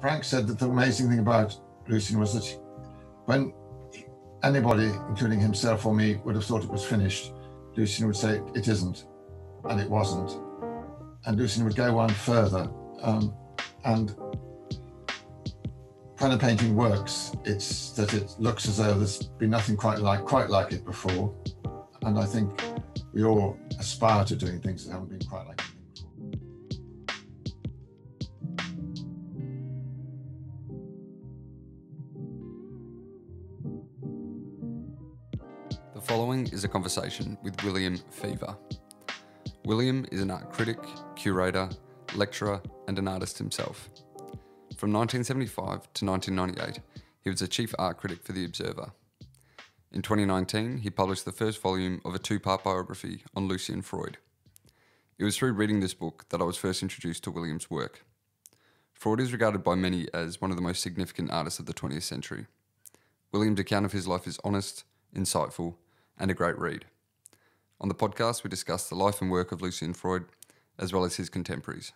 Frank said that the amazing thing about Lucian was that when anybody, including himself or me, would have thought it was finished, Lucian would say it isn't, and it wasn't. And Lucian would go one further. Um, and when a painting works, it's that it looks as though there's been nothing quite like quite like it before. And I think we all aspire to doing things that haven't been quite like following is a conversation with William Feaver. William is an art critic, curator, lecturer, and an artist himself. From 1975 to 1998, he was a chief art critic for The Observer. In 2019, he published the first volume of a two part biography on Lucian Freud. It was through reading this book that I was first introduced to William's work. Freud is regarded by many as one of the most significant artists of the 20th century. William's account of his life is honest, insightful, and a great read. On the podcast, we discuss the life and work of Lucian Freud, as well as his contemporaries.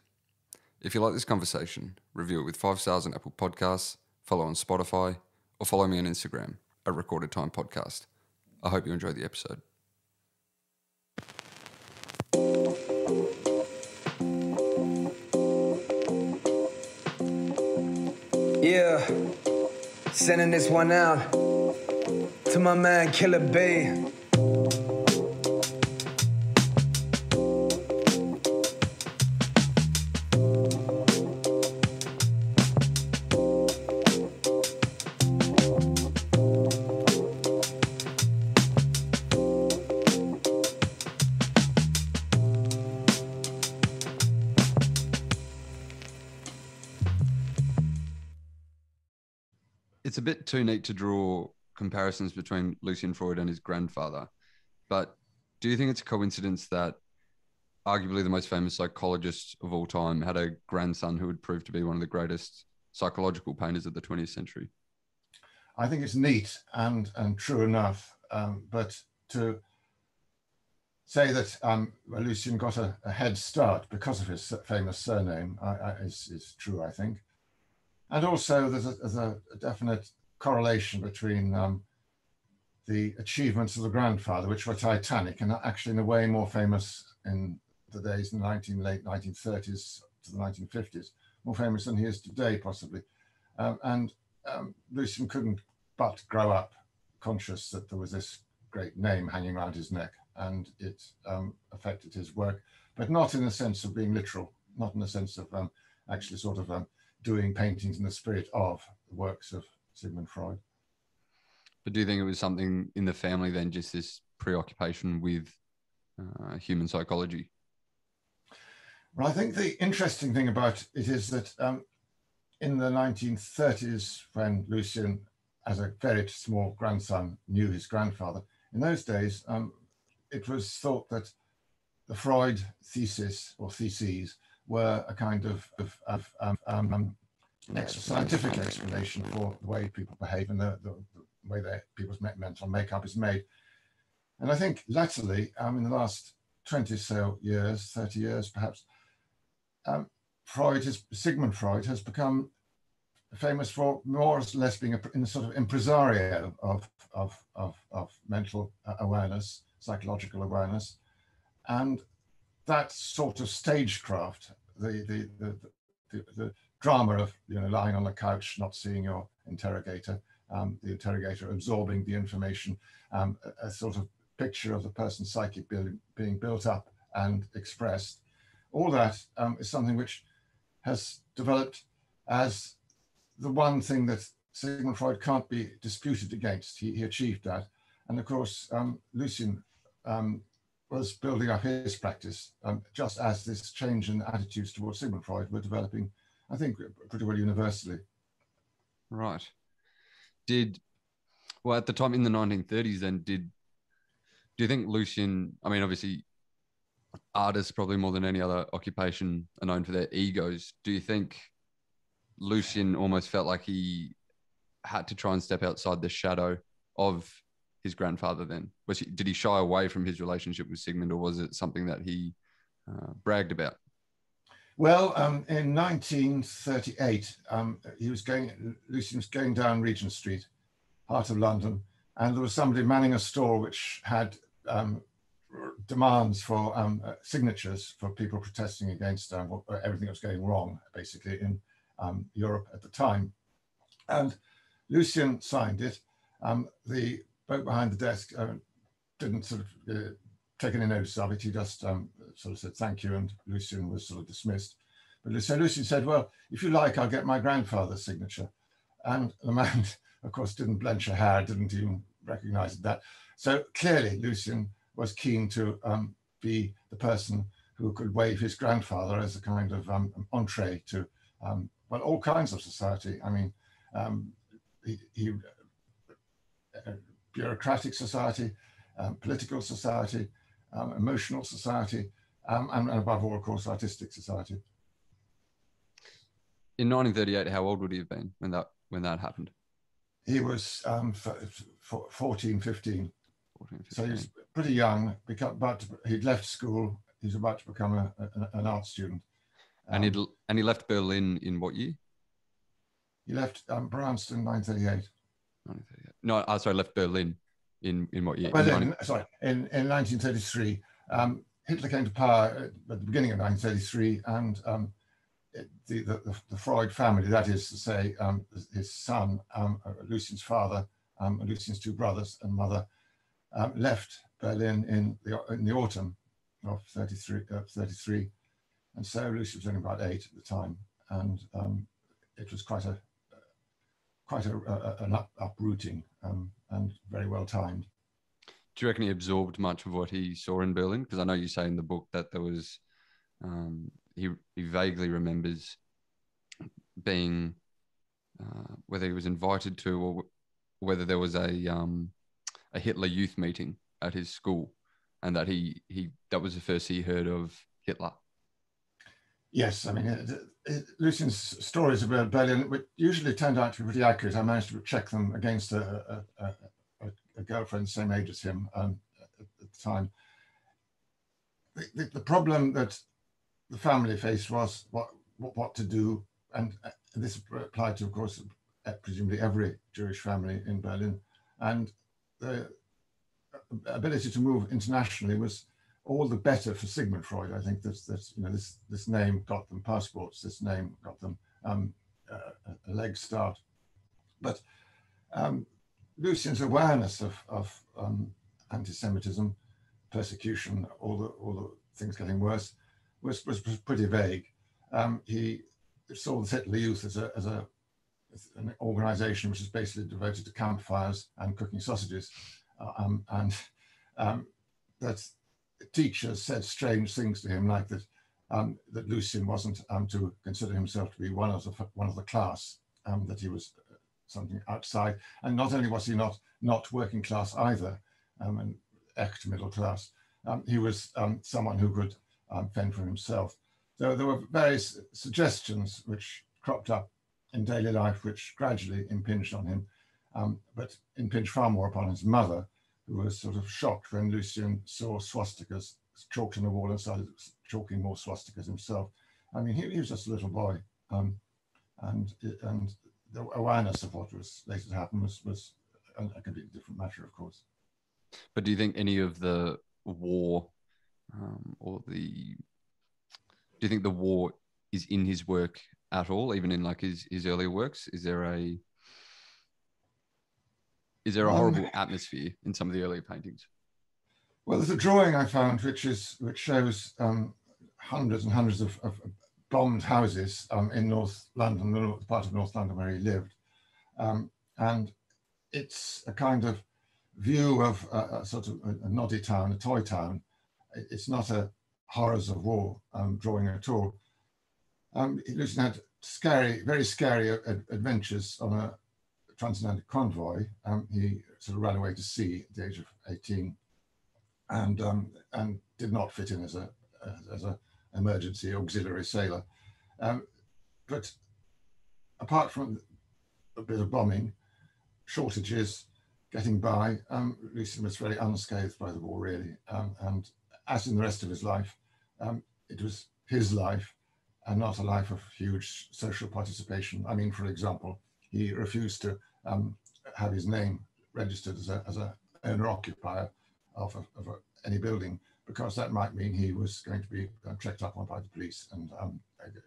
If you like this conversation, review it with five stars on Apple Podcasts, follow on Spotify, or follow me on Instagram at Recorded Time Podcast. I hope you enjoy the episode. Yeah, sending this one out to my man Killer B. too neat to draw comparisons between Lucian Freud and his grandfather, but do you think it's a coincidence that arguably the most famous psychologist of all time had a grandson who would prove to be one of the greatest psychological painters of the 20th century? I think it's neat and, and true enough, um, but to say that um, Lucian got a, a, head start because of his famous surname uh, uh, is, is true, I think. And also there's a, there's a definite correlation between um, the achievements of the grandfather, which were titanic and actually in a way more famous in the days in the 19, late 1930s to the 1950s, more famous than he is today, possibly. Um, and um, Lucian couldn't but grow up conscious that there was this great name hanging around his neck and it um, affected his work, but not in the sense of being literal, not in the sense of um, actually sort of um, doing paintings in the spirit of the works of Sigmund Freud. But do you think it was something in the family then, just this preoccupation with uh, human psychology? Well, I think the interesting thing about it is that um, in the 1930s, when Lucian, as a very small grandson, knew his grandfather, in those days, um, it was thought that the Freud thesis or theses were a kind of, of, of um, um, scientific explanation for the way people behave and the, the, the way that people's mental makeup is made. And I think latterly, um, in the last 20 so years, 30 years perhaps, um, Freud, has, Sigmund Freud, has become famous for more or less being a, in a sort of impresario of, of, of, of mental awareness, psychological awareness. And that sort of stagecraft, the, the, the, the, the drama of you know lying on the couch, not seeing your interrogator, um, the interrogator absorbing the information, um, a, a, sort of picture of the person's psyche being, being built up and expressed. All that um, is something which has developed as the one thing that Sigmund Freud can't be disputed against. He, he achieved that. And of course, um, Lucian um, was building up his practice um, just as this change in attitudes towards Sigmund Freud were developing, I think, pretty well universally. Right. Did, well, at the time in the 1930s, then, did, do you think Lucian, I mean, obviously, artists probably more than any other occupation are known for their egos. Do you think Lucian almost felt like he had to try and step outside the shadow of his grandfather then? Was he, did he shy away from his relationship with Sigmund, or was it something that he uh, bragged about? Well, um, in 1938, um, he was going, Lucian was going down Regent Street, heart of London, and there was somebody manning a store which had um, demands for um, uh, signatures for people protesting against um, what, uh, everything that was going wrong, basically, in um, Europe at the time. And Lucian signed it. Um, the bloke behind the desk uh, didn't sort of uh, take any notice of it. He just um, sort of said thank you, and Lucian was sort of dismissed. But so Lucian said, "Well, if you like, I'll get my grandfather's signature." And the man, of course, didn't blench a hair, didn't even recognise that. So clearly, Lucian was keen to um, be the person who could wave his grandfather as a kind of um, entree to um, well all kinds of society. I mean, um, he, he uh, bureaucratic society, um, political society, um, emotional society, and, and, above all, of course, artistic society. In 1938, how old would he have been when that when that happened? He was 14, 15. 14, 15. so he was pretty young, but he'd left school. He's about to become a, a, an art student. Um, and he and he left Berlin in what year? He left um, Bryanston, 1938. 1938. No, uh, sorry, left Berlin in in what year? Well, in, 19... sorry, in in 1933. Um, Hitler came to power at the beginning of 1933, and um, it, the, the, the, Freud family, that is to say, um, his son, um, uh, Lucian's father, um, Lucian's two brothers and mother, um, left Berlin in the, in the autumn of 33, uh, 33. And so Lucy was only about eight at the time. And um, it was quite a, quite a, a an up, uprooting um, and very well timed. Do you reckon he absorbed much of what he saw in Berlin? Because I know you say in the book that there was, um, he, he vaguely remembers being, uh, whether he was invited to or whether there was a, um, a Hitler youth meeting at his school, and that he he that was the first he heard of Hitler. Yes, I mean, it, Lucian's stories about Berlin which usually turned out to be pretty accurate. I managed to check them against a, a, a, a girlfriend same age as him um, at, the time. The, the, the, problem that the family faced was what, what, what to do, and uh, this applied to, of course, presumably every Jewish family in Berlin. And the ability to move internationally was all the better for Sigmund Freud. I think that that you know this this name got them passports. This name got them um, a, a, leg start. But um, Lucian's awareness of of um, anti-Semitism, persecution, all the all the things getting worse, was was, pretty vague. Um, he saw the Hitler Youth as a as a an organization which is basically devoted to campfires and cooking sausages um, and um, that teachers said strange things to him, like that um, that Lucian wasn't um, to consider himself to be one of the one of the class, um, that he was uh, something outside, and not only was he not not working class either, um, and echt middle class, he was someone who could fend for himself. So there were various suggestions which cropped up in daily life, which gradually impinged on him um, but impinged far more upon his mother, who was sort of shocked when Lucian saw swastikas chalked on the wall and started chalking more swastikas himself. I mean, he, he was just a little boy, um, and and the awareness of what was later to happen was was a, a completely different matter, of course. But do you think any of the war um, or the do you think the war is in his work at all, even in like his his earlier works? Is there a is there a um, horrible um, atmosphere in some of the earlier paintings? Well, there's a drawing I found which is which shows um, hundreds and hundreds of, of bombed houses um, in North London, the part of North London where he lived, um, and it's a kind of view of a, a sort of a, a, noddy town, a toy town. It's not a horrors of war um, drawing at all. Um, Lucian had scary, very scary adventures on a transatlantic convoy. Um, he sort of ran away to sea at the age of 18 and, um, and did not fit in as a, as an emergency auxiliary sailor. Um, but apart from a bit of bombing, shortages, getting by, um, was very unscathed by the war, really. Um, and as in the rest of his life, um, it was his life and not a life of huge social participation. I mean, for example, he refused to um, have his name registered as a, as a owner occupier of, a, of a, any building because that might mean he was going to be uh, checked up on by the police and um,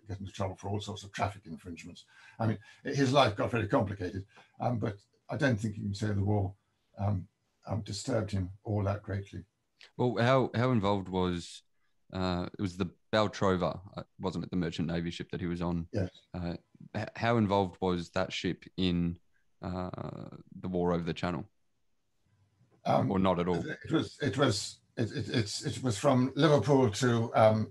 get into trouble for all sorts of traffic infringements. I mean, his life got very complicated, um, but I don't think you can say the war um, um, disturbed him all that greatly. Well, how how involved was uh, it was the Baltrover, uh, wasn't it? The merchant navy ship that he was on. Yes. Uh, how involved was that ship in uh, the war over the Channel, um, or not at all? It was. It was. It, it, it was from Liverpool to um,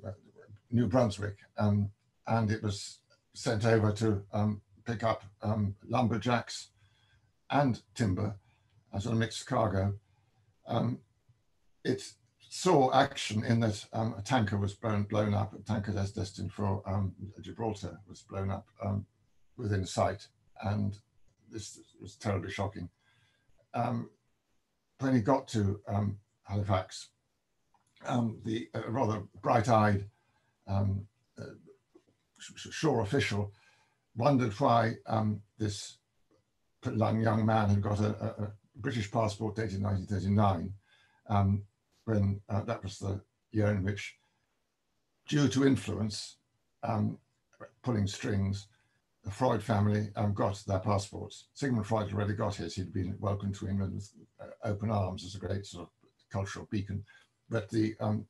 New Brunswick, um, and it was sent over to um, pick up um, lumberjacks and timber as a mixed cargo. Um, it saw action in that um, a tanker was blown, blown up, a tanker that's destined for um, Gibraltar was blown up um, within sight. And this was terribly shocking. Um, when he got to um, Halifax, um, the uh, rather bright-eyed uh, shore official wondered why this young man had got a, a, British passport dated 1939 when uh, that was the year in which, due to influence, um, pulling strings, the Freud family um, got their passports. Sigmund Freud already got his. He'd been welcomed to England with uh, open arms as a great sort of cultural beacon. But the um,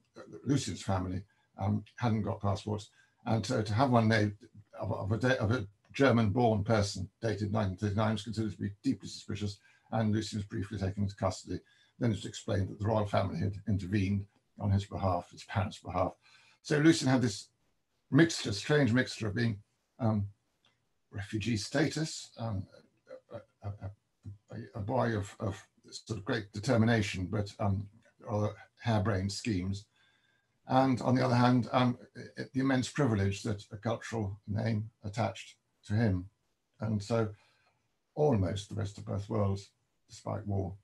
Lucian's family um, hadn't got passports. And so to have one named of, of a, of a German-born person dated 1939 was considered to be deeply suspicious, and Lucian was briefly taken into custody. Then it's explained that the royal family had intervened on his behalf, his parents' behalf. So Lucian had this mixture, strange mixture of being um, refugee status, um, a, a, a, a, boy of, of, sort of great determination, but um, rather harebrained schemes. And on the other hand, um, the immense privilege that a cultural name attached to him. And so almost the rest of both worlds, despite war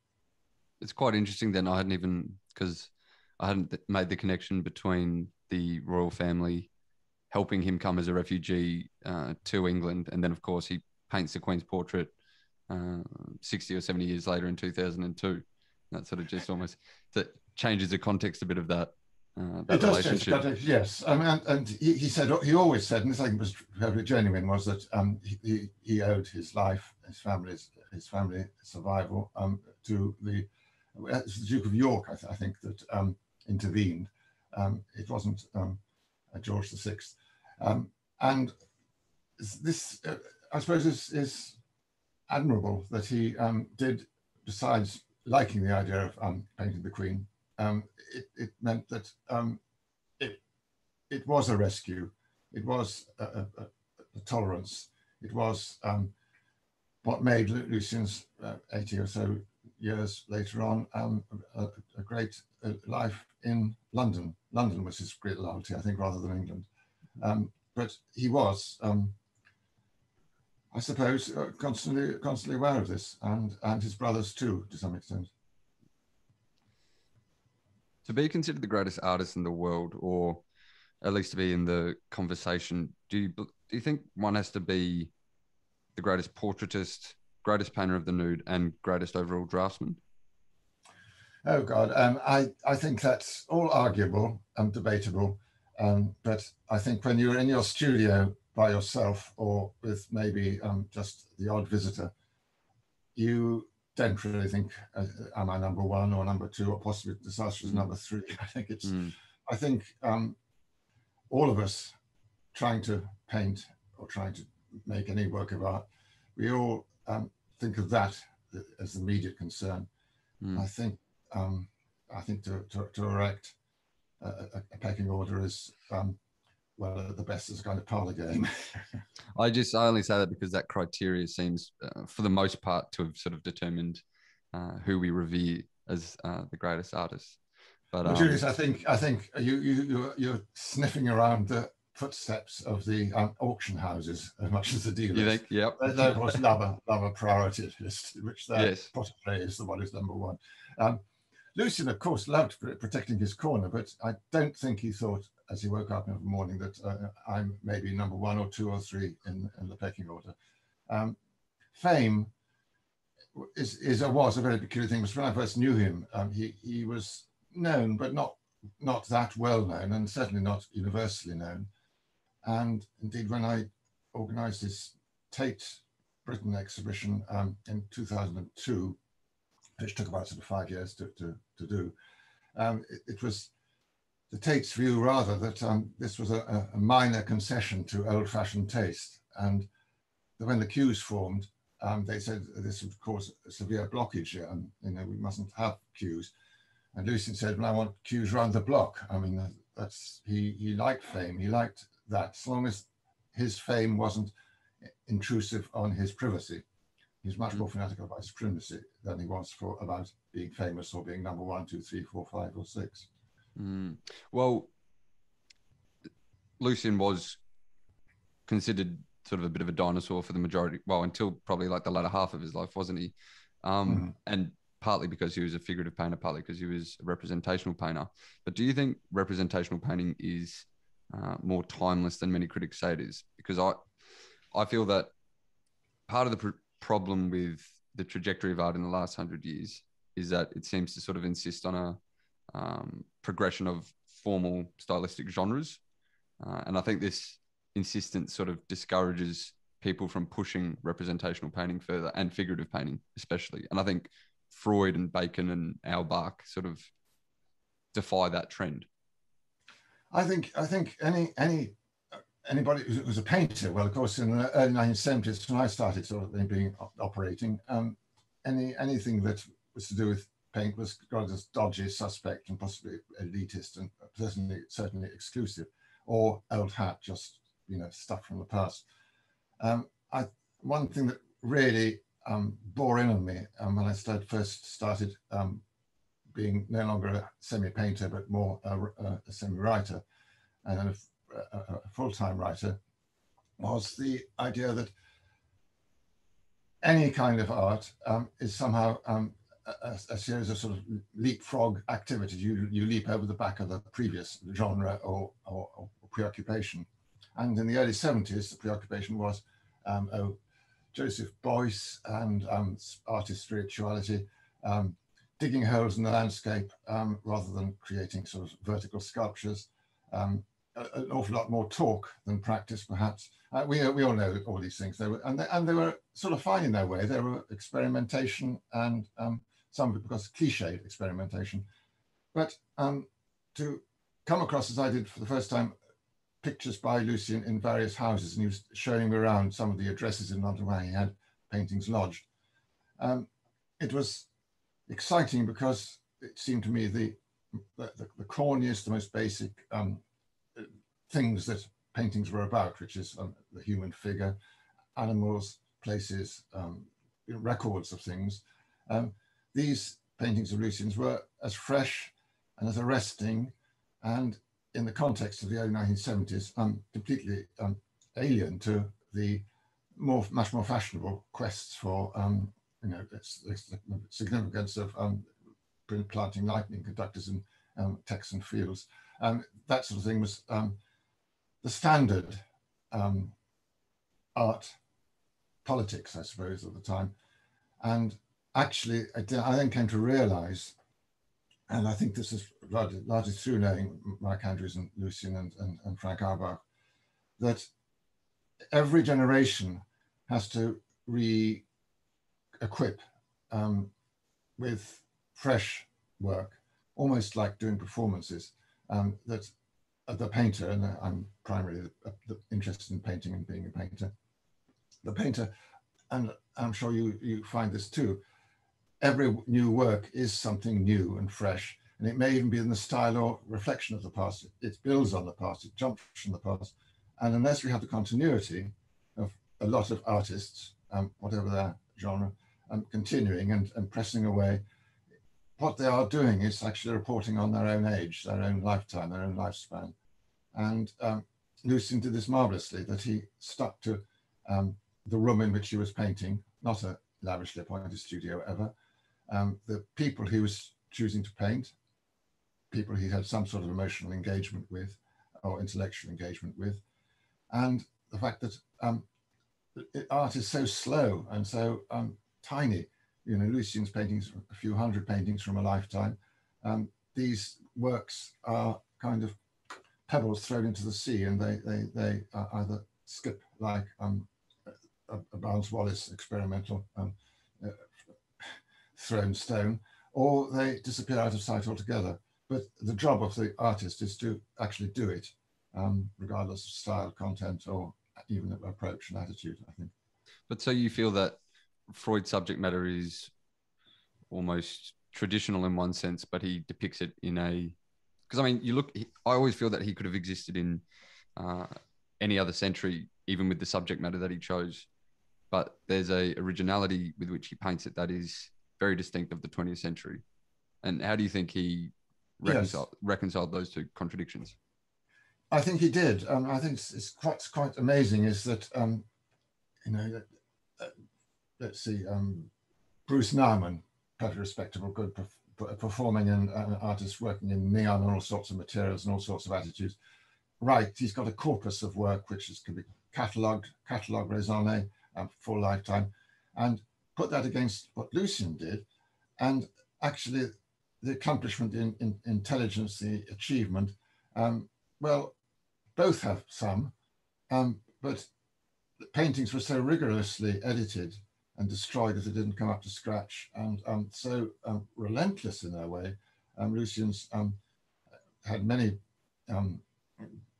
it's quite interesting. Then I hadn't even because I hadn't made the connection between the royal family helping him come as a refugee uh, to England, and then of course he paints the Queen's portrait uh, sixty or seventy years later in two thousand and two. That sort of just almost that changes the context a bit of that. Uh, that it does change context, yes. I mean, and, and he, he, said he always said, and this I think was very genuine, was that um, he, he owed his life, his family's his family survival um, to the it's the Duke of York, I, th I think, that um, intervened. Um, it wasn't um, uh, George VI. Um, and this, uh, I suppose, is, is, admirable that he um, did, besides liking the idea of um, painting the Queen, it, it, meant that it, it was a rescue. It was a, a, a tolerance. It was what made Lucian's uh, 80 or so years later on um, a, a, great uh, life in London. London was his great loyalty, I think, rather than England. Um, but he was, um, I suppose, uh, constantly constantly aware of this, and and his brothers too, to some extent. To be considered the greatest artist in the world, or at least to be in the conversation, do you do you think one has to be the greatest portraitist, greatest painter of the nude, and greatest overall draftsman? Oh God, um, I I think that's all arguable and debatable, um, but I think when you're in your studio by yourself or with maybe um, just the odd visitor, you don't really think, uh, am I number one or number two or possibly disastrous mm. number three? I think it's, mm. I think um, all of us trying to paint or trying to make any work of art, we all um, think of that as the immediate concern. Mm. I think um, I think to, to, to erect a, a, pecking order is um, well at the best is a kind of parlor game. I just I only say that because that criteria seems, uh, for the most part, to have sort of determined uh, who we revere as uh, the greatest artists. But well, um, Julius, I think I think you you you're, you're sniffing around the footsteps of the um, auction houses as much as the dealers. You think? Yep. There was love a, love a priority list, which that yes. possibly is the one is number one. Um, Lucian, of course, loved protecting his corner, but I don't think he thought as he woke up in the morning that uh, I'm maybe number one or two or three in, in the pecking order. Um, fame is, is or was a very peculiar thing. Because when I first knew him, um, he he was known, but not not that well known, and certainly not universally known. And indeed, when I organised this Tate Britain exhibition um, in 2002, which took about sort of five years to, to, to do, um, it, it, was the Tate's view rather that um, this was a, a, minor concession to old-fashioned taste, and when the queues formed, um, they said this would cause a severe blockage and you know we mustn't have queues. And Lucian said, "Well, I want queues round the block." I mean, that's he he liked fame. He liked that as long as his fame wasn't intrusive on his privacy. He's much more mm. fanatical about his privacy than he was for about being famous or being number one, two, three, four, five, or six. Mm. Well, Lucian was considered sort of a bit of a dinosaur for the majority, well, until probably like the latter half of his life, wasn't he? Um, mm. And partly because he was a figurative painter, partly because he was a representational painter. But do you think representational painting is uh, more timeless than many critics say it is? Because I, I feel that part of the pr- problem with the trajectory of art in the last hundred years is that it seems to sort of insist on a um, progression of formal stylistic genres, uh, and I think this insistence sort of discourages people from pushing representational painting further and figurative painting especially. And I think Freud and Bacon and Auerbach sort of defy that trend. I think I think any any anybody who was a painter, well, of course, in the early 1970s, when I started sort of being operating, um, any anything that was to do with paint was regarded as dodgy, suspect, and possibly elitist, and certainly certainly exclusive, or old hat, just you know stuff from the past. Um, I one thing that really um, bore in on me um, when I started, first started um, being no longer a semi-painter but more a, a semi-writer and a, a, a full-time writer was the idea that any kind of art um, is somehow um, a, a, series of sort of leapfrog activities. You, you leap over the back of the previous genre or, or, or preoccupation. And in the early 70s, the preoccupation was um, oh, Joseph Beuys and um, artist spirituality, um, digging holes in the landscape um, rather than creating sort of vertical sculptures. Um, an awful lot more talk than practice, perhaps. Uh, we, we all know all these things. They were, and, they, and they were sort of fine in their way. They were experimentation and um, some because cliched experimentation. But um, to come across, as I did for the first time, pictures by Lucian in various houses, and he was showing me around some of the addresses in London where he had paintings lodged. Um, it was exciting because it seemed to me the the, the corniest, the most basic um, things that paintings were about, which is um, the human figure, animals, places, um, records of things. Um, these paintings of Lucian's were as fresh and as arresting and in the context of the early 1970s, um, completely um, alien to the more much more fashionable quests for um, you know the significance of um, planting lightning conductors in um, Texan fields. Um, that sort of thing was um, the standard um, art politics, I suppose, at the time. And actually, I, then came to realize and I think this is largely, largely through knowing Mark Andrews and Lucian and, and, and Frank Auerbach, that every generation has to re-equip um, with fresh work, almost like doing performances. Um, that uh, the painter, and I'm primarily uh, interested in painting and being a painter, the painter, and I'm sure you, you find this too, every new work is something new and fresh. And it may even be in the style or reflection of the past. It builds on the past, it jumps from the past. And unless we have the continuity of a lot of artists, um, whatever their genre, um, continuing and, and pressing away, what they are doing is actually reporting on their own age, their own lifetime, their own lifespan. And um, did this marvelously, that he stuck to um, the room in which he was painting, not a lavishly appointed studio ever, um, the people he was choosing to paint, people he had some sort of emotional engagement with or intellectual engagement with, and the fact that um, art is so slow and so um, tiny. You know, Lucian's paintings, a few hundred paintings from a lifetime. Um, these works are kind of pebbles thrown into the sea, and they they they either skip like um, a, a Barnes Wallis experimental um, uh, thrown stone, or they disappear out of sight altogether. But the job of the artist is to actually do it, um, regardless of style, content, or even approach and attitude. I think. But so you feel that Freud's subject matter is almost traditional in one sense, but he depicts it in a because I mean, you look. I always feel that he could have existed in uh, any other century, even with the subject matter that he chose. But there's a originality with which he paints it that is very distinct of the 20th century. And how do you think he reconciled, yes. reconciled those two contradictions? I think he did. Um, I think it's, it's, quite quite amazing. Is that um, you know, let's see, um, Bruce Nauman, perfectly respectable, good performing and an artist working in neon and all sorts of materials and all sorts of attitudes. Right, he's got a corpus of work which is, can be catalogued, catalogue raisonné um, for lifetime, and put that against what Lucian did, and actually the accomplishment in, in intelligence, the achievement. Um, well, both have some, um, but the paintings were so rigorously edited and destroyed if it didn't come up to scratch, and um, so um, relentless in their way. Um, Lucian's um, had many um,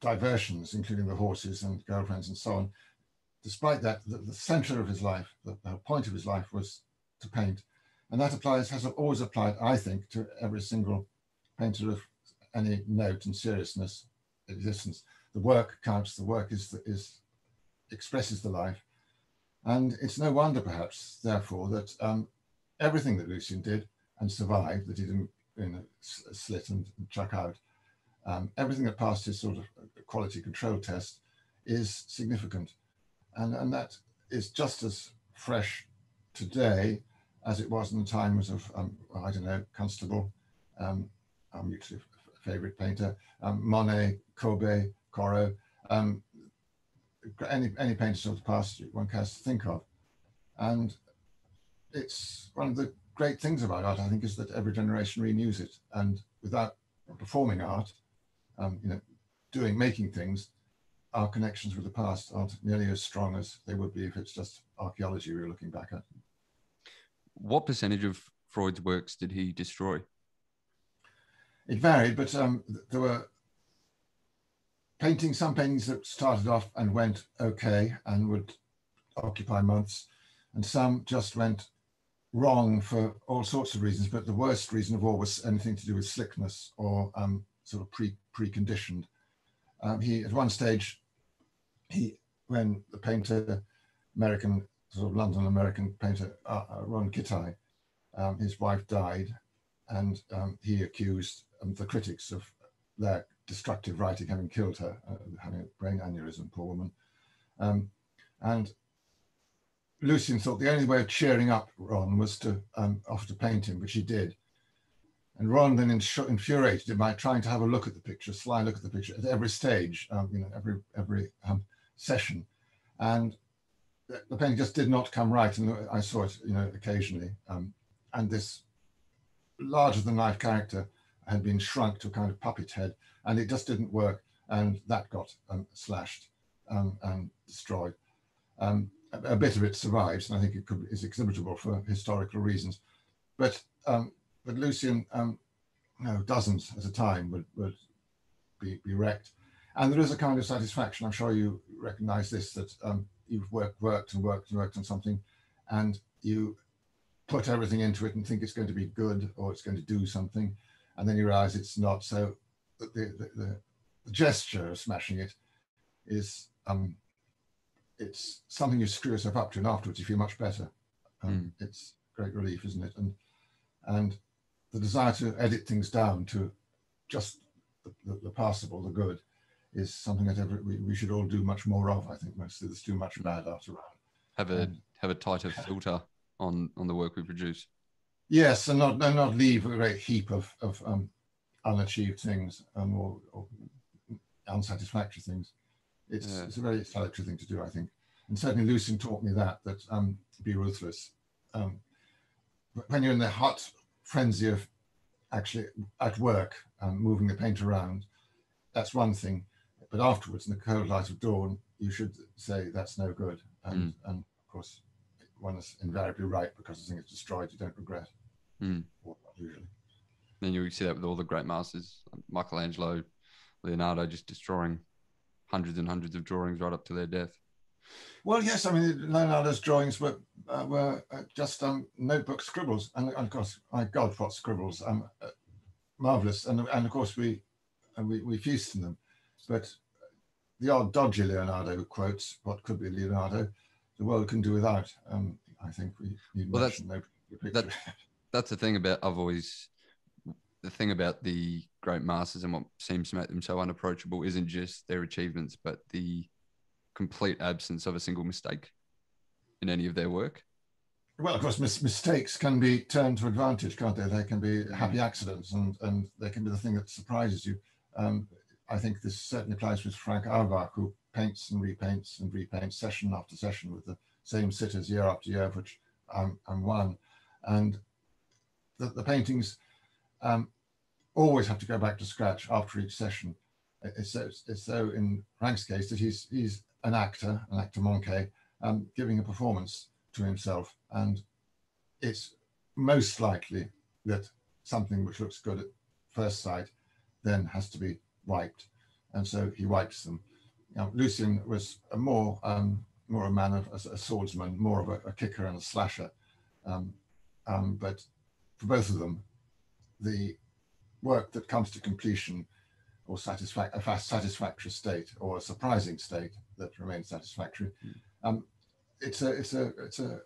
diversions, including the horses and girlfriends and so on. Despite that, the, the center of his life, the, the, point of his life was to paint. And that applies, has always applied, I think, to every single painter of any note and seriousness existence. The work counts, the work is, is expresses the life. And it's no wonder, perhaps, therefore, that um, everything that Lucian did and survived, that he didn't you know, slit and, and chuck out, um, everything that passed his sort of quality control test is significant. And, and that is just as fresh today as it was in the times of, um, I don't know, Constable, um, our mutual favorite painter, um, Monet, Courbet, Corot, um, any, any painters of the past one has to think of. And it's one of the great things about art, I think, is that every generation renews it. And without performing art, um, you know, doing, making things, our connections with the past aren't nearly as strong as they would be if it's just archaeology we are looking back at. What percentage of Freud's works did he destroy? It varied, but um, there were paintings, some paintings that started off and went okay and would occupy months, and some just went wrong for all sorts of reasons. But the worst reason of all was anything to do with slickness or um, sort of pre preconditioned. Um, he at one stage, he when the painter, American sort of London American painter uh, uh, Ron Kitaj, um, his wife died, and um, he accused um, the critics of their destructive writing having killed her, uh, having a brain aneurysm, poor woman. Um, and Lucian thought the only way of cheering up Ron was to um, offer to paint him, which he did. And Ron then infuriated him by trying to have a look at the picture, a sly look at the picture at every stage, um, you know, every every um, session, and the painting just did not come right. And I saw it, you know, occasionally. Um, and this larger than life character had been shrunk to a kind of puppet head, and it just didn't work. And that got um, slashed um, and destroyed. Um, a, a, bit of it survives, and I think it could, is exhibitable for historical reasons. But um, but Lucian, um, no, dozens at a time would, would be, be wrecked. And there is a kind of satisfaction, I'm sure you recognize this, that um, you've worked, worked and worked and worked on something, and you put everything into it and think it's going to be good or it's going to do something, and then you realize it's not. So the, the, the, the gesture of smashing it is um, it's something you screw yourself up to, and afterwards you feel much better. Um, mm. It's great relief, isn't it? And and the desire to edit things down to just the, the, the passable, the good, is something that every, we, we should all do much more of. I think mostly there's too much bad art around. Have a um, have a tighter filter on on the work we produce. Yes, and not and not leave a great heap of of um, unachieved things um, or, or unsatisfactory things. It's, Yeah. it's a very salutary thing to do, I think. And certainly Lucian taught me that, that um, be ruthless. Um, when you're in the hot frenzy of actually at work, um, moving the paint around, that's one thing. But afterwards, in the cold light of dawn, you should say that's no good. And, and of course, one is invariably right because the thing is destroyed, you don't regret. Mm. Usually. Then you see that with all the great masters, Michelangelo, Leonardo, just destroying hundreds and hundreds of drawings right up to their death. Well, yes, I mean Leonardo's drawings were uh, were uh, just um, notebook scribbles, and, and of course, my God, what scribbles! Um, uh, marvelous, and and of course we uh, we we feast on them. But the odd dodgy Leonardo quotes, "What could be Leonardo, the world can do without." Um, I think we need Well, that's- that-. That's the thing about I've always the thing about the great masters and what seems to make them so unapproachable isn't just their achievements, but the complete absence of a single mistake in any of their work. Well, of course, mis- mistakes can be turned to advantage, can't they? They can be happy accidents, and and they can be the thing that surprises you. Um, I think this certainly applies with Frank Auerbach, who paints and repaints and repaints session after session with the same sitters year after year, which I'm, I'm one. And the, the paintings um, always have to go back to scratch after each session. It's so, it's so in Frank's case that he's he's an actor, an actor manqué, um, giving a performance to himself. And it's most likely that something which looks good at first sight then has to be wiped. And so he wipes them. Now, Lucian was a more, um, more a man of a, a swordsman, more of a, a kicker and a slasher. Um, um, but for both of them, the work that comes to completion or satisfac- a fast satisfactory state or a surprising state that remains satisfactory, um, it's a it's a it's a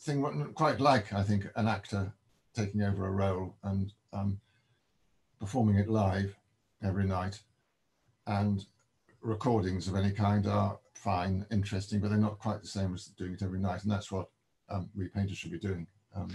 thing quite like I think an actor taking over a role and um, performing it live every night, and recordings of any kind are fine, interesting, but they're not quite the same as doing it every night, and that's what um, we painters should be doing. Um,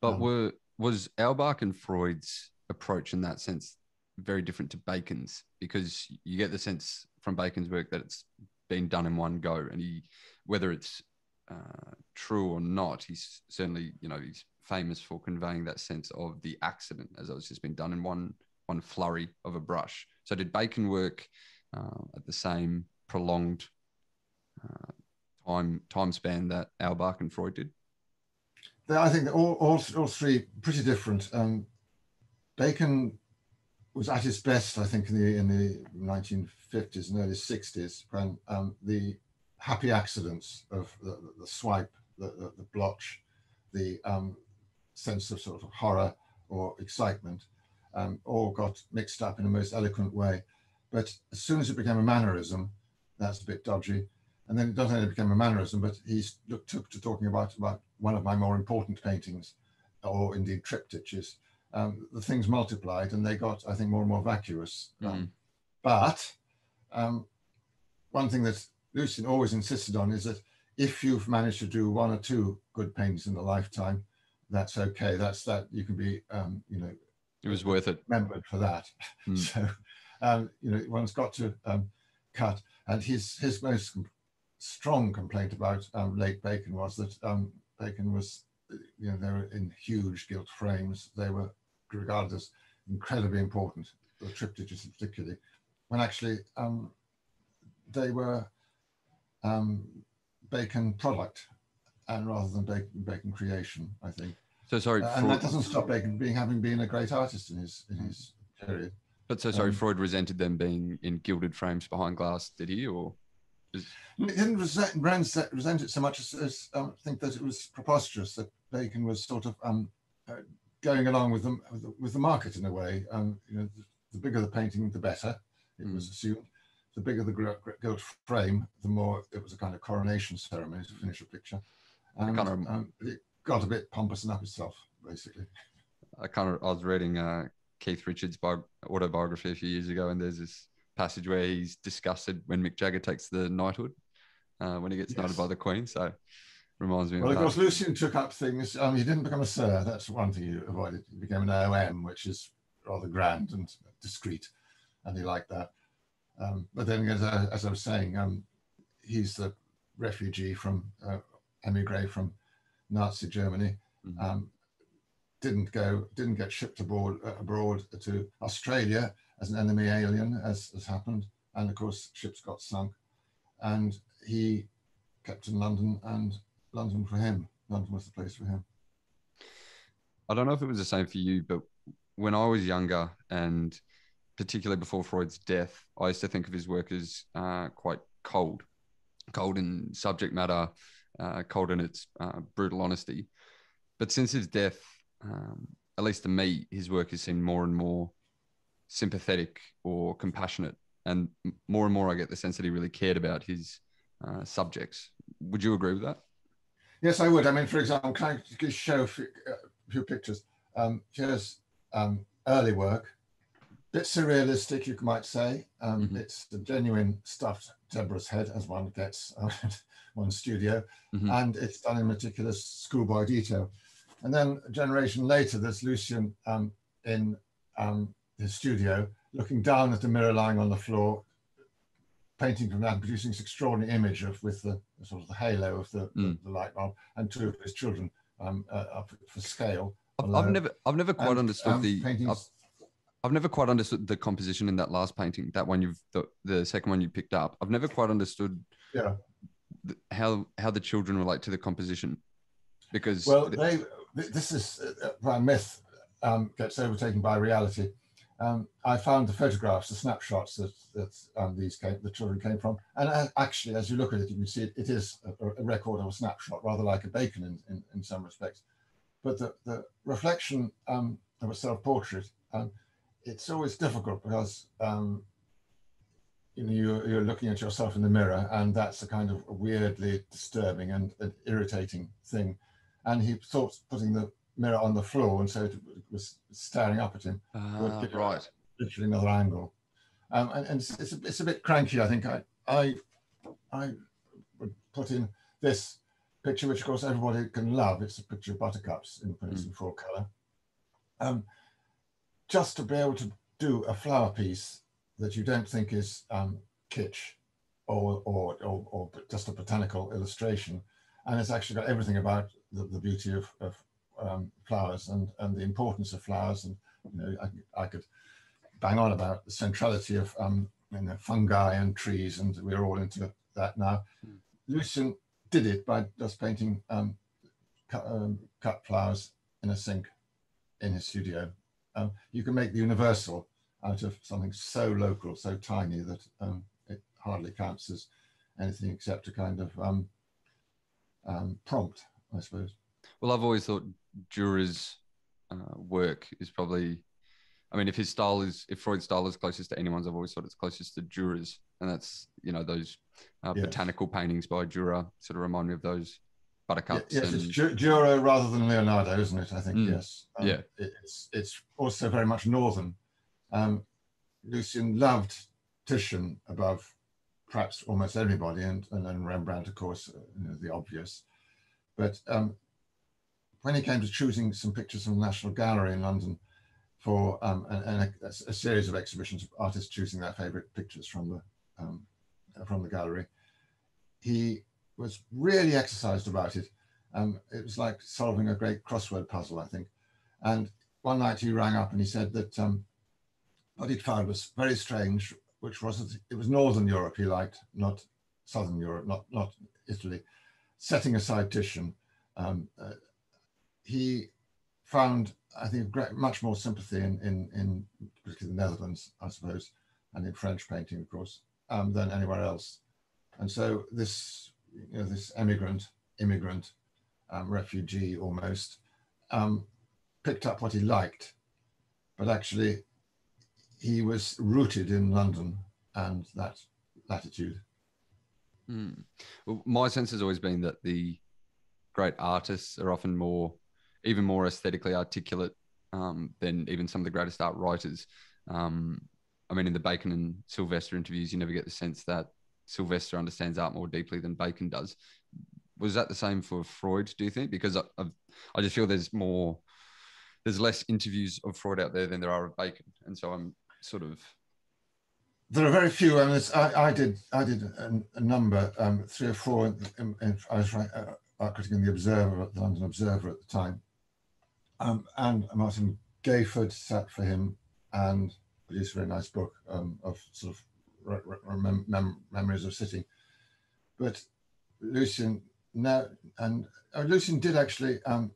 But Um, were was Auerbach and Freud's approach in that sense very different to Bacon's because you get the sense from Bacon's work that it's been done in one go, and he whether it's uh, true or not, he's certainly you know he's famous for conveying that sense of the accident as though it's just been done in one one flurry of a brush. So did Bacon work uh, at the same prolonged uh, time time span that Auerbach and Freud did? I think all, all, all three pretty different. Um, Bacon was at his best, I think, in the in the 1950s and early 60s when um, the happy accidents of the, the, the swipe, the, the, the blotch, the um, sense of sort of horror or excitement, um, all got mixed up in a most eloquent way. But as soon as it became a mannerism, that's a bit dodgy. And then it doesn't only became a mannerism, but he took to talking about, about one of my more important paintings, or indeed triptychs. Um, the things multiplied and they got, I think, more and more vacuous. Um, but um, one thing that Lucian always insisted on is that if you've managed to do one or two good paintings in a lifetime, that's okay. That's that you can be, um, you know, It was worth it. remembered for that. Mm. So, um, you know, one's got to um, cut. And his his most strong complaint about um, late Bacon was that um, Bacon was, you know, they were in huge gilt frames. They were regarded as incredibly important, the triptychs particularly, when actually um, they were um, Bacon product and rather than Bacon, Bacon creation, I think. So sorry, Uh, and Freud, that doesn't stop Bacon being having been a great artist in his in his period. but so sorry, um, Freud resented them being in gilded frames behind glass. Did he? Or He didn't resent, resent, resent it so much as, as um, think that it was preposterous that Bacon was sort of um, uh, going along with the, with the with the market in a way. Um, you know, the, the bigger the painting, the better. It was assumed. The bigger the gilt frame, the more it was a kind of coronation ceremony to finish a picture. And kind of- um, it got a bit pompous enough itself, basically. I kind of I was reading uh, Keith Richards' bi- autobiography a few years ago, and there's this passage where he's disgusted when Mick Jagger takes the knighthood uh, when he gets knighted by the Queen. So reminds me Well, of of course, Lucian took up things. Um, he didn't become a sir. That's one thing he avoided. He became an OM, which is rather grand and discreet, and he liked that. Um, but then, as I, as I was saying, um, he's the refugee from uh, emigre from Nazi Germany. Mhm. Um, didn't go, didn't get shipped abroad, uh, abroad to Australia as an enemy alien, as has happened, and of course, ships got sunk, and he kept in London, and London for him. London was the place for him. I don't know if it was the same for you, but when I was younger, and particularly before Freud's death, I used to think of his work as uh, quite cold, cold in subject matter, uh, cold in its uh, brutal honesty. But since his death, um, at least to me, his work has seemed more and more sympathetic or compassionate, and more and more I get the sense that he really cared about his uh, subjects. Would you agree with that? Yes, I would. I mean, for example, can I just show a few, a few pictures? Um, here's um, early work, bit surrealistic, you might say. Um, Mhm. It's the genuine stuffed zebra's head, as one gets uh, one studio, Mhm. and it's done in meticulous schoolboy detail. And then a generation later, there's Lucian um, in um, his studio, looking down at the mirror lying on the floor, painting from that, and producing this extraordinary image of with the sort of the halo of the, Mm. the, light bulb, and two of his children um, uh, up for scale. I've. I've never, I've never quite And, understood um, the. paintings. I've, I've never quite understood the composition in that last painting. That one you've, the, the second one you picked up. I've never quite understood. Yeah. the- how how the children relate to the composition, because Well, they this is uh, why myth um, gets overtaken by reality. Um, I found the photographs, the snapshots that that um, these came, the children came from, and uh, actually, as you look at it, you can see it, it is a, a record of a snapshot, rather like a Bacon in, in, in some respects. But the, the reflection um, of a self-portrait, um, it's always difficult because um, you know you're, you're looking at yourself in the mirror, and that's a kind of weirdly disturbing and, and irritating thing. And he thought putting the mirror on the floor, and so it was staring up at him, Ah, right. literally another angle. Um, and and it's, it's, a, it's a bit cranky. I think I I I would put in this picture, which of course everybody can love. It's a picture of buttercups in prints in full color. Um, just to be able to do a flower piece that you don't think is um, kitsch or, or, or, or just a botanical illustration. And it's actually got everything about the, the beauty of, of um, flowers and, and the importance of flowers. And, you know, I, I could bang on about the centrality of um, you know, fungi and trees, and we're all into that now. Mm. Lucian did it by just painting um, cut, um, cut flowers in a sink in his studio. Um, you can make the universal out of something so local, so tiny that um, it hardly counts as anything except a kind of um, um, prompt, I suppose. Well, I've always thought Dürer's uh, work is probably. I mean, if his style is, if Freud's style is closest to anyone's, I've always thought it's closest to Dürer's, and that's you know those uh, Yes. botanical paintings by Dürer sort of remind me of those buttercups. yes, and, it's Ju- rather than Leonardo, isn't it? I think Mm, yes. Um, yeah. it's it's also very much northern. Um, Lucian loved Titian above perhaps almost everybody, and and then Rembrandt, of course, uh, you know, the obvious. But um, when he came to choosing some pictures from the National Gallery in London for um, and a, a series of exhibitions of artists choosing their favourite pictures from the um, from the gallery, he was really exercised about it. Um, it was like solving a great crossword puzzle, I think. And one night he rang up and he said that um, what he'd found was very strange, which was that it was Northern Europe he liked, not Southern Europe, not not Italy. Setting aside Titian, um, uh, he found, I think, much more sympathy in, in, in particularly the Netherlands, I suppose, and in French painting, of course, um, than anywhere else. And so this, you know, this emigrant, immigrant, um, refugee almost, um, picked up what he liked, but actually he was rooted in London and that latitude. Mm. Well, my sense has always been that the great artists are often more, even more aesthetically articulate um, than even some of the greatest art writers. Um, I mean, in the Bacon and Sylvester interviews, you never get the sense that Sylvester understands art more deeply than Bacon does. was that the same for Freud? Do you think? Because I, I've, I just feel there's more, there's less interviews of Freud out there than there are of Bacon, and so I'm sort of. There are very few. I mean, I, I did I did a, a number, um, three or four. In, in, in, I was uh, art critic in the Observer, the London Observer at the time, um, and Martin Gayford sat for him and produced a very nice book um, of sort of re- re- mem- memories of sitting. But Lucian now, and uh, Lucian did actually. Um,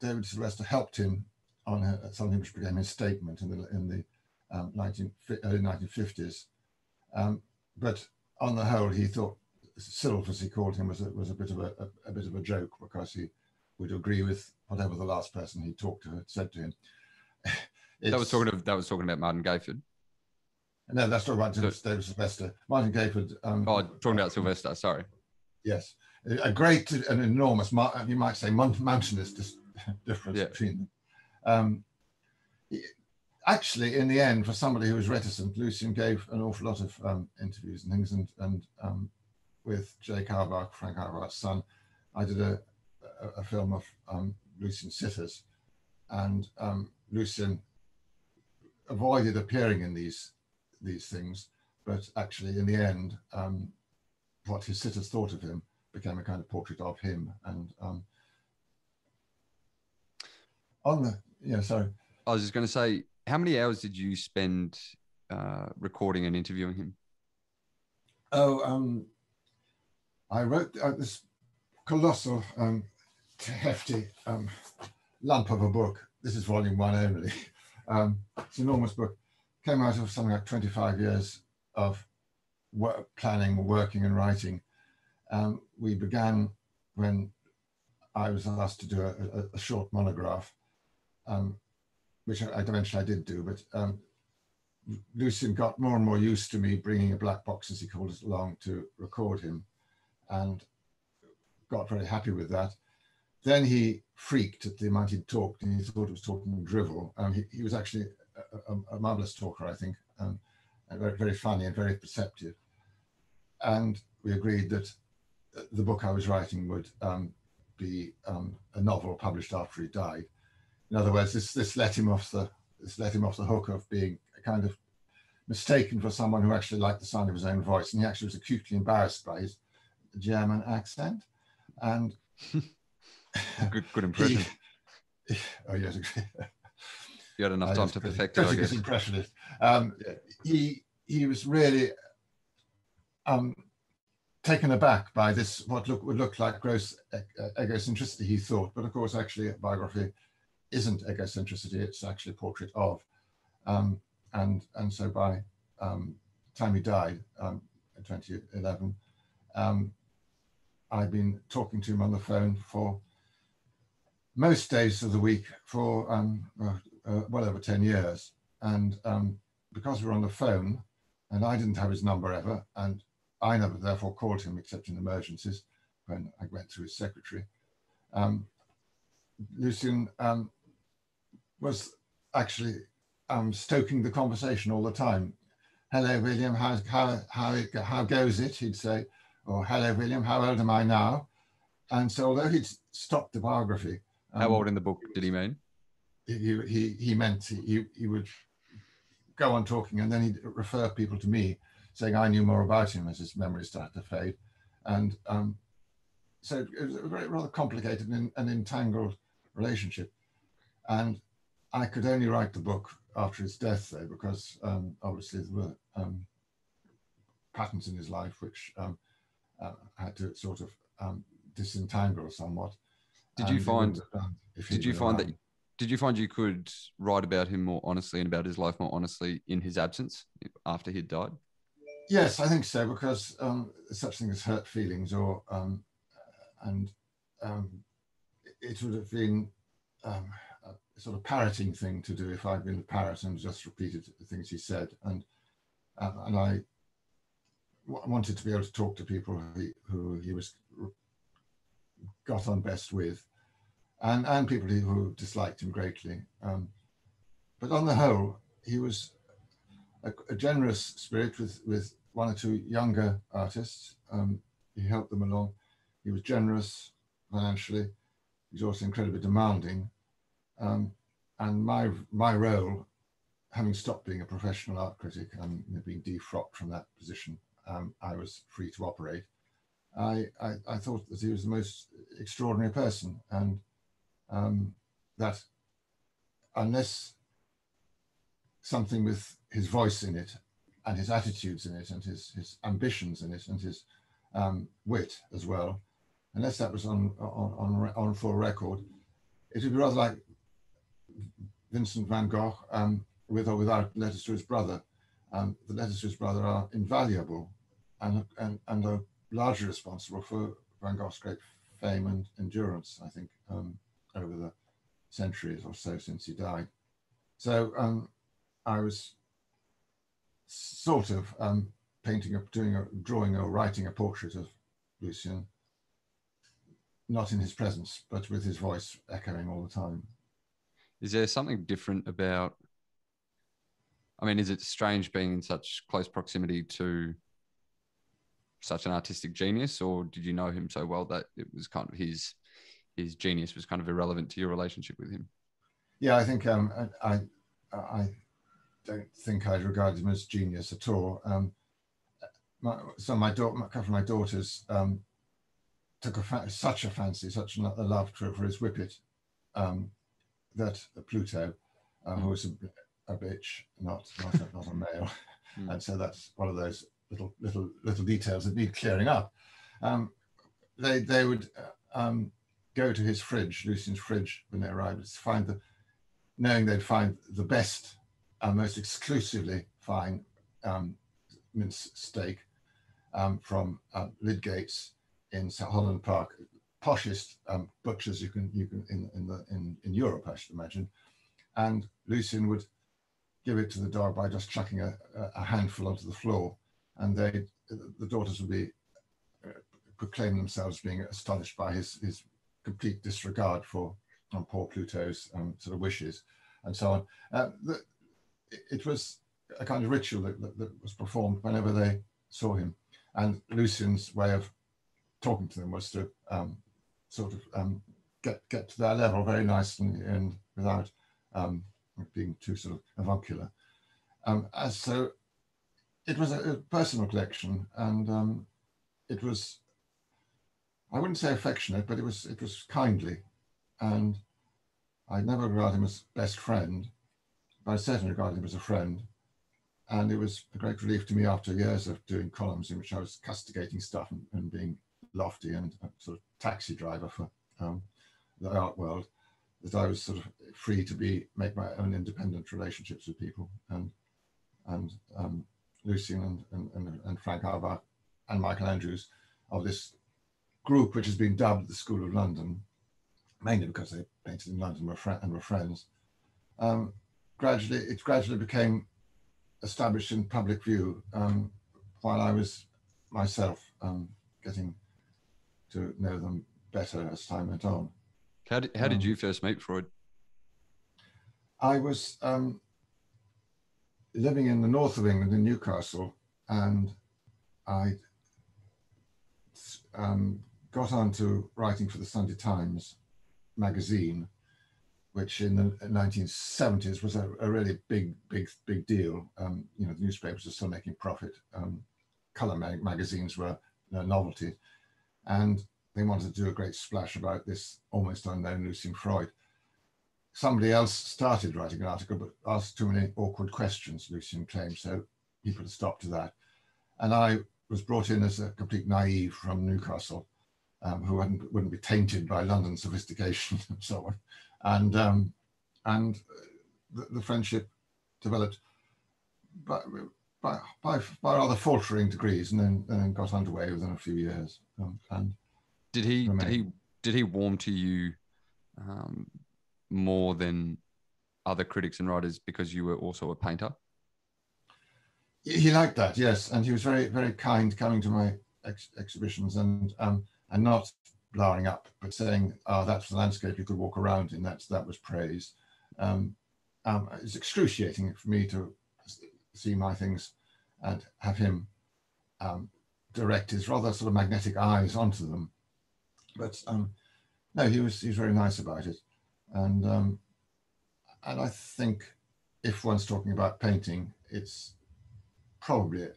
David Sylvester helped him on a, something which became his statement in the in the um, 19, early 1950s. Um, but on the whole, he thought Sylph, as he called him, was a, was a bit of a, a, a, bit of a joke because he would agree with whatever the last person he talked to said to him. that was talking of, that was talking about Martin Gayford. No, that's talking about so, David Sylvester. Martin Gayford. Um, oh, talking about Sylvester. Sorry. Yes, a great, an enormous, you might say, mountainous difference yeah. between them. Um, actually, in the end, for somebody who was reticent, Lucian gave an awful lot of um, interviews and things, and and um, with Jake Auerbach, Frank Auerbach's son, I did a, a, a film of um, Lucian sitters, and um, Lucian avoided appearing in these these things, but actually, in the end, um, what his sitters thought of him became a kind of portrait of him, and um, on the yeah, sorry. I was just going to say, how many hours did you spend uh, recording and interviewing him? Oh, um, I wrote uh, this colossal, um, hefty um, lump of a book. This is volume one only. Um, it's an enormous book. Came out of something like 25 years of work, planning, working, and writing. Um, we began when I was asked to do a, a, short monograph, um, which I, eventually I did do, but um, Lucian got more and more used to me bringing a black box, as he called it, along to record him and got very happy with that. Then he freaked at the amount he talked and he thought it was talking drivel. Um, he, he was actually a, a, a marvelous talker, I think, um, and very, very funny and very perceptive. And we agreed that the book I was writing would um, be um, a novel published after he died. In other words, this this let him off the this let him off the hook of being a kind of mistaken for someone who actually liked the sound of his own voice, and he actually was acutely embarrassed by his German accent, and good, good impression. He, oh yes, you had enough time to perfect it. I guess. Impressionist. Um, yeah. He he was really um, taken aback by this what look, would look like gross egocentricity. He thought, but of course, actually, a biography isn't egocentricity; it's actually a portrait of. Um, and and so by um, time he died um, in 2011, um, I've been talking to him on the phone for most days of the week for um, uh, uh, well over 10 years. And um, because we were on the phone, and I didn't have his number ever, and I never therefore called him except in emergencies when I went through his secretary. Um, Lucian um, was actually um, stoking the conversation all the time. Hello, William, how, how, how, how goes it? He'd say, or hello, William, how old am I now? And so, although he'd stopped the biography, um, how old in the book did he mean? He he he meant he he would go on talking, and then he'd refer people to me, saying I knew more about him as his memory started to fade, and um, so it was a very rather complicated and, and entangled relationship, and I could only write the book after his death, though, because um, obviously there were um, patterns in his life which um, uh, had to sort of um, disentangle somewhat. Did you find? Did you find that? Did you find you could write about him more honestly and about his life more honestly in his absence after he'd died? Yes, I think so because um, such thing as hurt feelings, or um, and um, it would have been um, a sort of parroting thing to do if I'd been a parrot and just repeated the things he said, and uh, and I wanted to be able to talk to people who he, who he was got on best with, and and people who disliked him greatly. Um, but on the whole, he was a, a, generous spirit with with one or two younger artists. Um, he helped them along. he was generous financially. He was also incredibly demanding. Um, and my my role, having stopped being a professional art critic and being defrocked from that position, um, I was free to operate. I, I, I thought that he was the most extraordinary person, and um, that unless something with his voice in it and his attitudes in it and his, his ambitions in it and his um, wit as well, unless that was on, on, on, on full record, it would be rather like Vincent van Gogh um, with or without letters to his brother. Um, the letters to his brother are invaluable and, and, and are largely responsible for Van Gogh's great fame and endurance, I think, um, over the centuries or so since he died. So um, I was sort of um, painting, a, doing a drawing or writing a portrait of Lucian, not in his presence, but with his voice echoing all the time. Is there something different about? I mean, is it strange being in such close proximity to such an artistic genius, or did you know him so well that it was kind of his his genius was kind of irrelevant to your relationship with him? Yeah, I think um, I, I don't think I'd regard him as genius at all. Um, my, so my daughter, a couple of my daughters um, took a fa- such a fancy, such a love for, for his whippet um, that Pluto, uh, who was a, a bitch, not not a, not a male, mm. and so that's one of those little little little details that need clearing up. Um, they they would uh, um, go to his fridge, Lucian's fridge, when they arrived, to find the, knowing they'd find the best, uh, most exclusively fine um, mince steak um, from uh, Lidgate's in Holland Park, poshest um, butchers you can you can in in the in in Europe, I should imagine. And Lucian would give it to the dog by just chucking a, a handful onto the floor, and they the daughters would be uh, proclaim themselves being astonished by his his complete disregard for um, poor Pluto's um, sort of wishes and so on. Uh, the, it was a kind of ritual that, that, that, was performed whenever they saw him. And Lucian's way of talking to them was to um, sort of um, get get to their level very nicely and, and without um, being too sort of avuncular. Um, as so, it was a, a personal collection, and um, it was I wouldn't say affectionate, but it was it was kindly, and I never regarded him as best friend, but I certainly regarded him as a friend. And it was a great relief to me after years of doing columns in which I was castigating stuff and, and being lofty and sort of taxi driver for um, the art world, that I was sort of free to be make my own independent relationships with people. And and um, Lucian and, and, and Frank Auerbach and Michael Andrews of this group, which has been dubbed the School of London, mainly because they painted in London and were friends. Um, gradually, it gradually became established in public view um, while I was myself um, getting to know them better as time went on. How did, how did um, you first meet Freud? I was um, living in the north of England in Newcastle, and I um, got on to writing for the Sunday Times magazine, which in the 1970s was a, a really big, big, big deal. Um, you know, the newspapers were still making profit. Um, color mag- magazines were a novelty. And they wanted to do a great splash about this almost unknown Lucian Freud. Somebody else started writing an article, but asked too many awkward questions, Lucian claimed. So he put a stop to that. And I was brought in as a complete naive from Newcastle um, who wouldn't, wouldn't, be tainted by London sophistication and so on. And, um, and the, the, friendship developed by, by, by, by, rather faltering degrees and then, and then got underway within a few years. Um, and did he, did he, did he warm to you um, more than other critics and writers because you were also a painter? He liked that, yes, and he was very, very kind coming to my ex- exhibitions, and um, and not blowing up, but saying, "Oh, that's the landscape you could walk around in." That's that was praise. Um, um, it's excruciating for me to see my things and have him um, direct his rather sort of magnetic eyes onto them, but um, no, he was he was very nice about it, and um, and I think if one's talking about painting, it's probably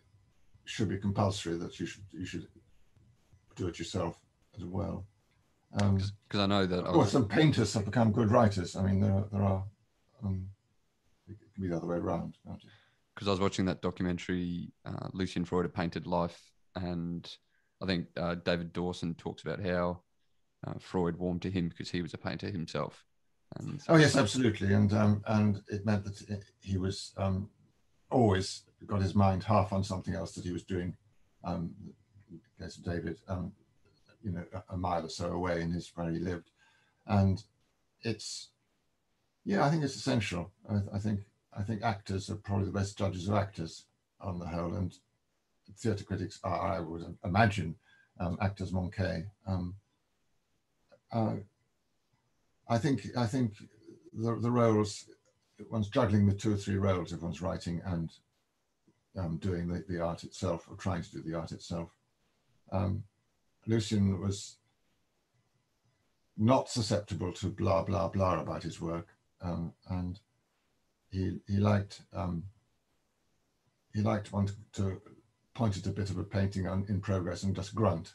should be compulsory that you should you should do it yourself as well. Because um, I know that. Course, some painters have become good writers. I mean, there there are. Um, it can be the other way around, can't it? Because I was watching that documentary, uh, Lucian Freud, A Painted Life, and I think uh, David Dawson talks about how uh, Freud warmed to him because he was a painter himself. And oh yes, absolutely, and um, and it meant that he was um, always got his mind half on something else that he was doing. Um, case of David, um, you know, a, a mile or so away in his where he lived, and it's yeah, I think it's essential. I, I think I think actors are probably the best judges of actors on the whole, and theatre critics are, I would imagine, um, actors manqué. Um, uh, I think I think the, the roles one's juggling the two or three roles if one's writing and um, doing the, the art itself or trying to do the art itself. Um, Lucian was not susceptible to blah blah blah about his work, um, and he he liked um, he liked one to, to point at a bit of a painting on, in progress and just grunt,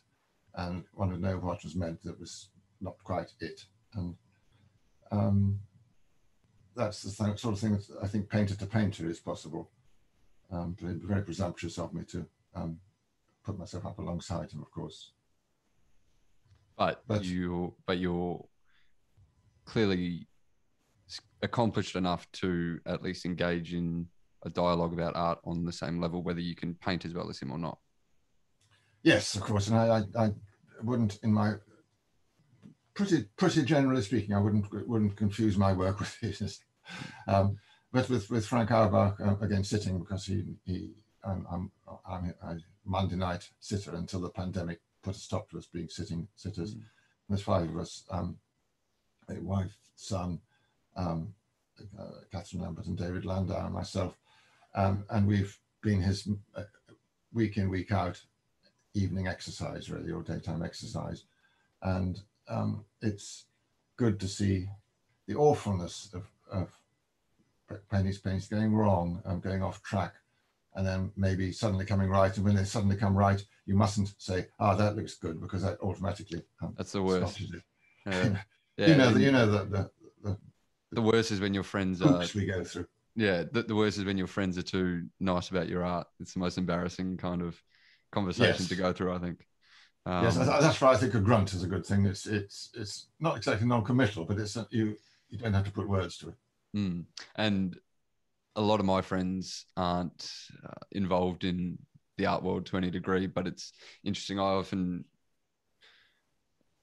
and want to know what was meant that was not quite it, and um, that's the th- sort of thing that I think painter to painter is possible. Um, but it'd be very presumptuous of me to um, put myself up alongside him, of course. But, but you, but you're clearly accomplished enough to at least engage in a dialogue about art on the same level, whether you can paint as well as him or not. Yes, of course, and I, I, I wouldn't, in my pretty pretty generally speaking, I wouldn't wouldn't confuse my work with his. Um, but with with Frank Auerbach uh, again sitting because he he I'm, I'm, I'm a Monday night sitter until the pandemic put a stop to us being sitting sitters. Mm. There's five of us: um, a wife, son, um, uh, Catherine Lampert, and David Landau, and myself. Um, and we've been his uh, week in week out evening exercise really or daytime exercise and um, it's good to see the awfulness of, of Penny's paints going wrong and going off track and then maybe suddenly coming right. And when they suddenly come right, you mustn't say, "Ah, oh, that looks good," because that automatically um, that's the worst. Yeah. yeah, you know, the, you know the, the the, the worst is when your friends are. we go through. Yeah, the, the worst is when your friends are too nice about your art. It's the most embarrassing kind of conversation yes. to go through. I think. Um, yes, that's why I think a grunt is a good thing. It's it's it's not exactly non-committal, but it's you you don't have to put words to it. Mm. And a lot of my friends aren't uh, involved in the art world to any degree, but it's interesting. I often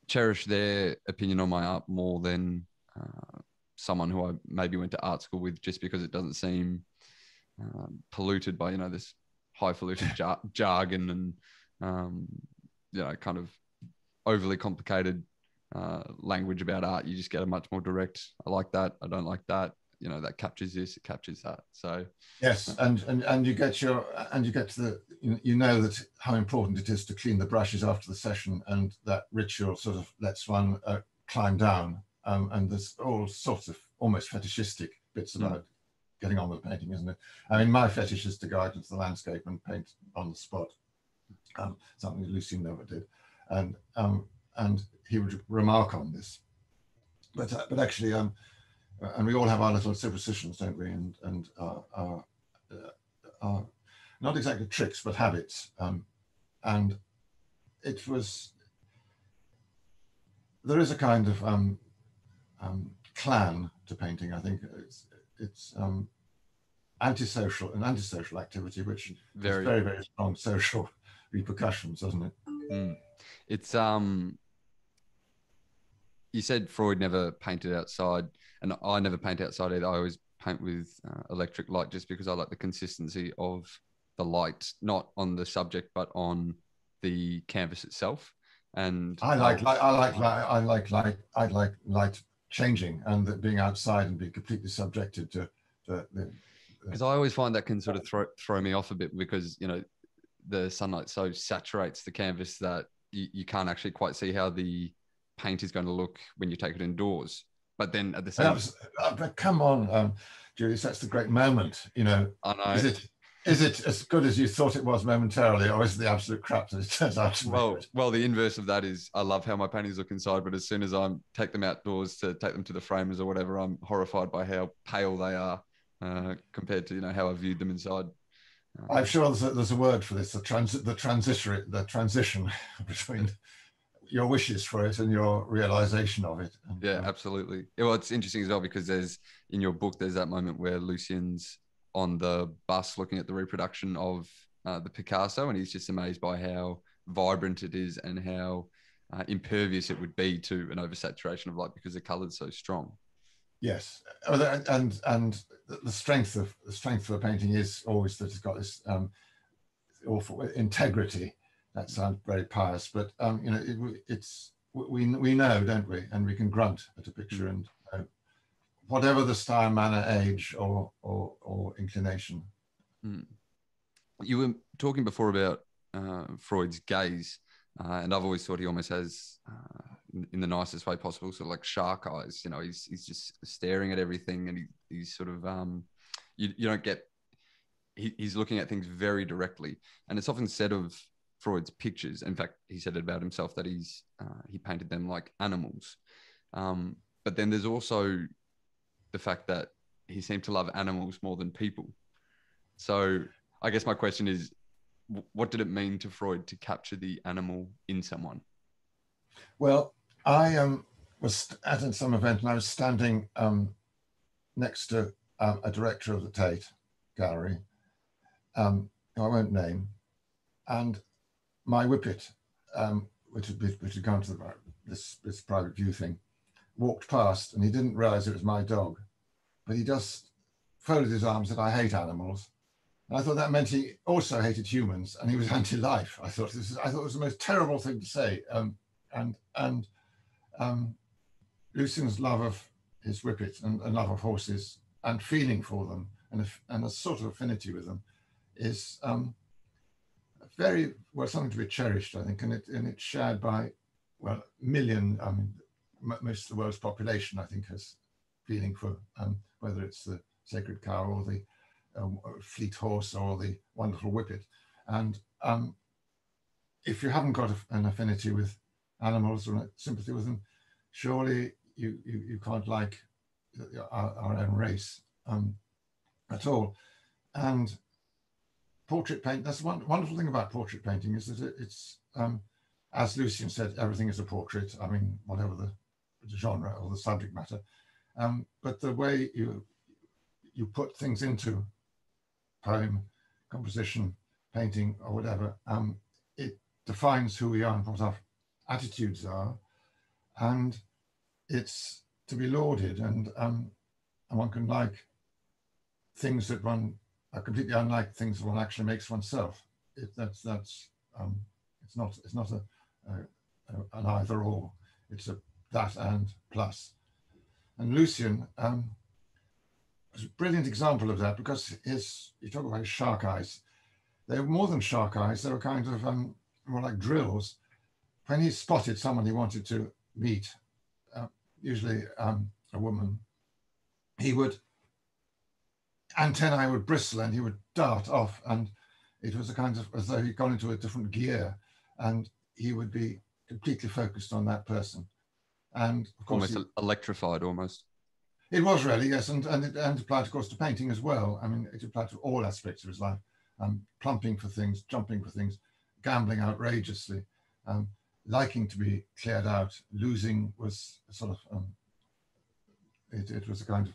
cherish their opinion on my art more than uh, someone who I maybe went to art school with, just because it doesn't seem uh, polluted by you know this highfalutin jar- jargon and um, you know kind of overly complicated uh, language about art. You just get a much more direct. I like that. I don't like that. You know that captures this. It captures that. So yes, and and and you get your and you get to the you know that how important it is to clean the brushes after the session, and that ritual sort of lets one uh, climb down. Um, and there's all sorts of almost fetishistic bits mm. about mm. getting on with painting, isn't it? I mean, my fetish is to go out into the landscape and paint on the spot um, something Lucian never did, and um, and he would remark on this. But uh, but actually, um, and we all have our little superstitions, don't we? And and uh, our, uh, not exactly tricks, but habits. Um, and it was there is a kind of um, um, clan to painting. I think it's it's um, antisocial, an antisocial activity, which very very very strong social repercussions, doesn't it? Mm. It's um. You said Freud never painted outside, and I never paint outside either. I always paint with uh, electric light just because I like the consistency of the light, not on the subject but on the canvas itself. And I like, light, I like, light, I like light, I like light changing and that being outside and being completely subjected to the. because I always find that can sort of throw throw me off a bit because you know the sunlight so saturates the canvas that you, you can't actually quite see how the paint is going to look when you take it indoors. But then at the same, time, uh, but come on, um, Julius, that's the great moment. You know, I know. Is it is it as good as you thought it was momentarily, or is it the absolute crap that it turns out to be? Well, well, the inverse of that is I love how my paintings look inside, but as soon as I take them outdoors to take them to the framers or whatever, I'm horrified by how pale they are uh, compared to you know how I viewed them inside. I'm sure there's a, there's a word for this: the trans the transition the transition between your wishes for it and your realization of it. And, yeah, um, absolutely. Well, it's interesting as well because there's in your book there's that moment where Lucian's on the bus looking at the reproduction of uh, the Picasso, and he's just amazed by how vibrant it is and how uh, impervious it would be to an oversaturation of light because the color's so strong. Yes, oh, and and the strength of the strength of a painting is always that it's got this um, awful integrity. That sounds very pious, but um, you know it, it's we we know, don't we? And we can grunt at a picture and whatever the style, manner, age, or or, or inclination. Mm. You were talking before about uh, Freud's gaze, uh, and I've always thought he almost has, uh, in, the nicest way possible, sort of like shark eyes. You know, he's he's just staring at everything, and he, he's sort of um, you you don't get. He, he's looking at things very directly, and it's often said of Freud's pictures. In fact, he said it about himself that he's uh, he painted them like animals. Um, but then there's also the fact that he seemed to love animals more than people. So I guess my question is, what did it mean to Freud to capture the animal in someone? Well, I um, was at some event and I was standing um, next to um, a director of the Tate Gallery, um, I won't name, and my whippet, um, which had, which had gone to the, this, this private view thing, walked past and he didn't realize it was my dog, but he just folded his arms and said, I hate animals. And I thought that meant he also hated humans and he was anti-life. I thought this is, I thought it was the most terrible thing to say. Um, and and um, Lucian's love of his whippet and, and, love of horses and feeling for them and a, and a sort of affinity with them is um, very well something to be cherished, I think, and it and it's shared by well million. I mean, most of the world's population, I think, has feeling for um, whether it's the sacred cow or the um, fleet horse or the wonderful whippet. And um, if you haven't got an affinity with animals or sympathy with them, surely you, you, you can't like our, our own race um, at all. And portrait paint, that's one wonderful thing about portrait painting is that it's, um, as Lucian said, everything is a portrait. I mean, whatever the genre or the subject matter. Um, but the way you you put things into poem, composition, painting, or whatever, um, it defines who we are and what our attitudes are, and it's to be lauded. And um, and one can like things that one are completely unlike things that one actually makes oneself. It, that's that's um, it's not it's not a, a, a, an either or. It's a that and plus. And Lucian um, was a brilliant example of that because his, you talk about his shark eyes. They were more than shark eyes, they were kind of um, more like drills. When he spotted someone he wanted to meet, uh, usually um, a woman, he would, antennae would bristle and he would dart off. And it was a kind of as though he'd gone into a different gear and he would be completely focused on that person. And of course, almost he, electrified, almost. It was really yes, and and it and applied, of course, to painting as well. I mean, it applied to all aspects of his life. Um, plumping for things, jumping for things, gambling outrageously, um, liking to be cleared out. Losing was sort of um, it, it was a kind of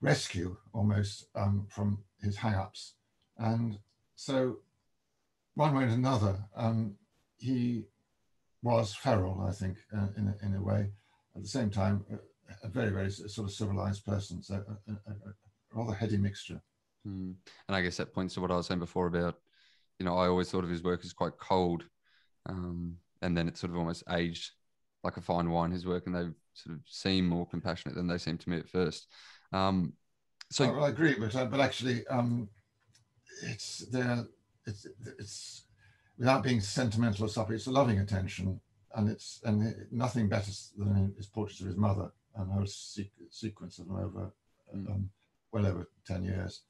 rescue almost um, from his hang-ups, and so one way and another, um, he was feral, I think, uh, in, a, in a way. At the same time, a, a very, very sort of civilized person. So a, a, a rather heady mixture. Mm. And I guess that points to what I was saying before about, you know, I always thought of his work as quite cold. Um, and then it's sort of almost aged like a fine wine, his work, and they sort of seem more compassionate than they seem to me at first. Um, so oh, I agree, but uh, but actually, um, it's there. It's it's without being sentimental or something, it's a loving attention. and it's and it, nothing better than his portraits of his mother and whole sequence of them over mm. um, well over ten years,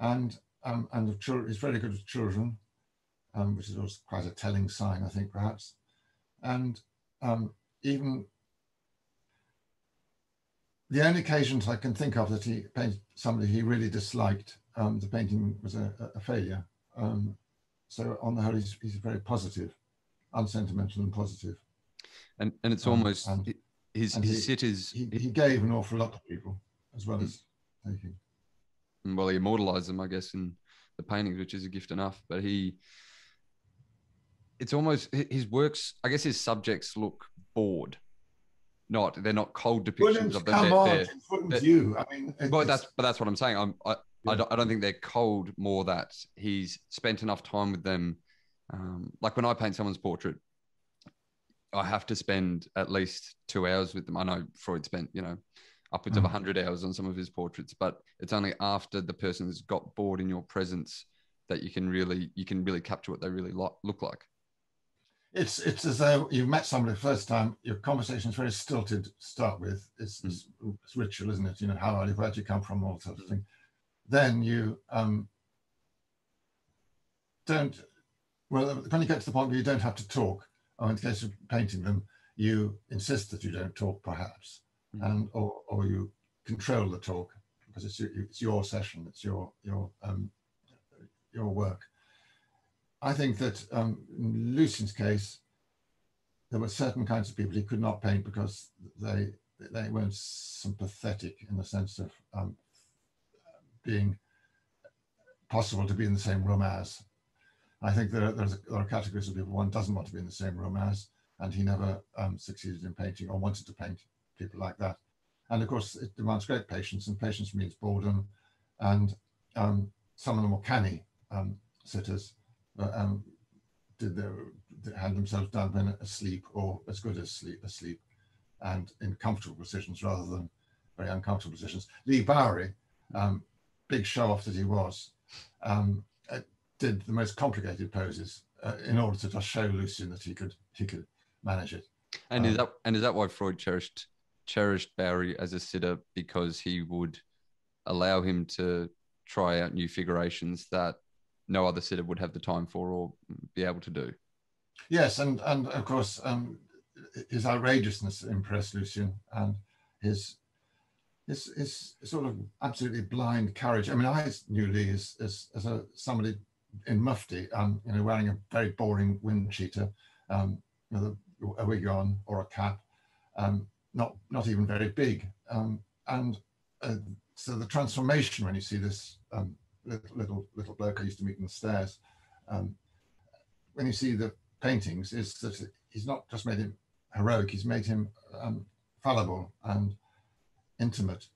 and um, and the children, he's very good with children, um, which is also quite a telling sign, I think, perhaps, and um, even the only occasions I can think of that he painted somebody he really disliked, um, the painting was a, a failure. Um, so on the whole, he's, he's very positive, unsentimental and positive. And and it's um, almost and, his and his he. He, he, gave an awful lot to people as well as taking. Well, he immortalized them, I guess, in the paintings, which is a gift enough. But he, it's almost his works. I guess his subjects look bored not they're not cold depictions of them. Come on, they're, you. I mean, but that's but that's what I'm saying. I'm, I yeah. I, don't, I don't think they're cold. More that he's spent enough time with them. Um, like when I paint someone's portrait, I have to spend at least two hours with them. I know Freud spent you know upwards mm. of hundred hours on some of his portraits, but it's only after the person's got bored in your presence that you can really you can really capture what they really lo- look like it's it's as though you've met somebody the first time. Your conversation is very stilted to start with. It's, mm. it's, it's, ritual, isn't it? You know, how are you? Where do you come from? All sorts of thing. Then you um, don't. Well, when you get to the point where you don't have to talk, or in the case of painting them, you insist that you don't talk, perhaps, mm. and or or you control the talk because it's it's your session, it's your your um, your work. I think that um, in Lucian's case, there were certain kinds of people he could not paint because they they weren't sympathetic in the sense of um, being possible to be in the same room as. I think there are, there are categories of people one doesn't want to be in the same room as, and he never um, succeeded in painting or wanted to paint people like that. And of course, it demands great patience, and patience means boredom. And um, some of the more canny um, sitters um, did they had themselves done when asleep or as good as sleep asleep and in comfortable positions rather than very uncomfortable positions. Leigh Bowery, um, big show off that he was, um, uh, did the most complicated poses uh, in order to just show Lucian that he could he could manage it. And um, is that and is that why Freud cherished cherished Bowery as a sitter because he would allow him to try out new figurations that no other sitter would have the time for or be able to do. Yes, and and of course um, his outrageousness impressed Lucian and his his his sort of absolutely blind courage. I mean, I knew Leigh as as, as a somebody in mufti, um, you know, wearing a very boring wind cheater, um, with a, a wig on or a cap, um, not not even very big, um, and uh, so the transformation when you see this um, little, little, little bloke I used to meet in the stairs, um, when you see the paintings, is that he's not just made him heroic, he's made him um, fallible and intimate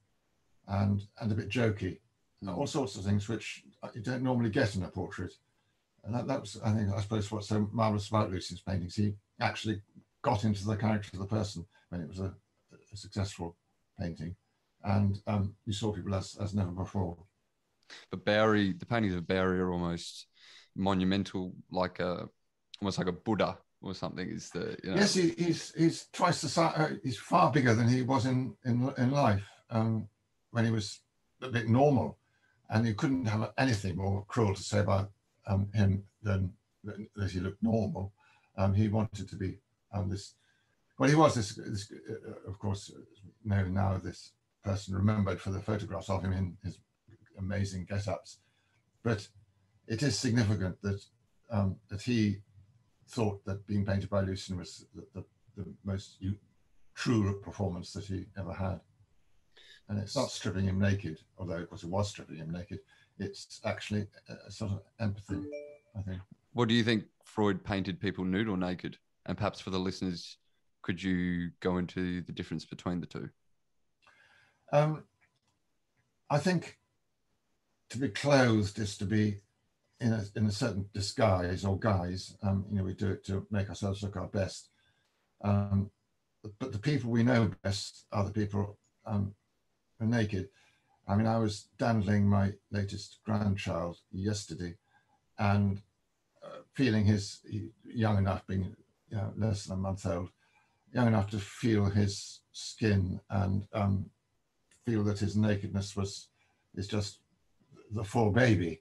and, and a bit jokey. All sorts of things which you don't normally get in a portrait. And that, that was, I think, I suppose what's so marvelous about Lucian's paintings. He actually got into the character of the person when it was a, a successful painting. And um, you saw people as, as never before. But Bowery, the paintings of Bowery are almost monumental, like a almost like a Buddha or something. Is the you know? yes, he, he's he's twice the size. Uh, he's far bigger than he was in in in life um, when he was a bit normal, and you couldn't have anything more cruel to say about um, him than that he looked normal. Um, he wanted to be um, this. Well, he was this, this uh, of course, known now this person remembered for the photographs of him in his amazing get-ups. But it is significant that um, that he thought that being painted by Lucian was the, the, the most u- true performance that he ever had. And it's not stripping him naked, although of course it was stripping him naked. It's actually a, a sort of empathy, I think. What do you think Freud painted people nude or naked? And perhaps for the listeners, could you go into the difference between the two? Um, I think to be clothed is to be in a, in a certain disguise or guise. Um, you know, we do it to make ourselves look our best. Um, but the people we know best are the people um, are naked. I mean, I was dandling my latest grandchild yesterday and uh, feeling his he, young enough, being you know, less than a month old, young enough to feel his skin and um, feel that his nakedness was is just the full baby,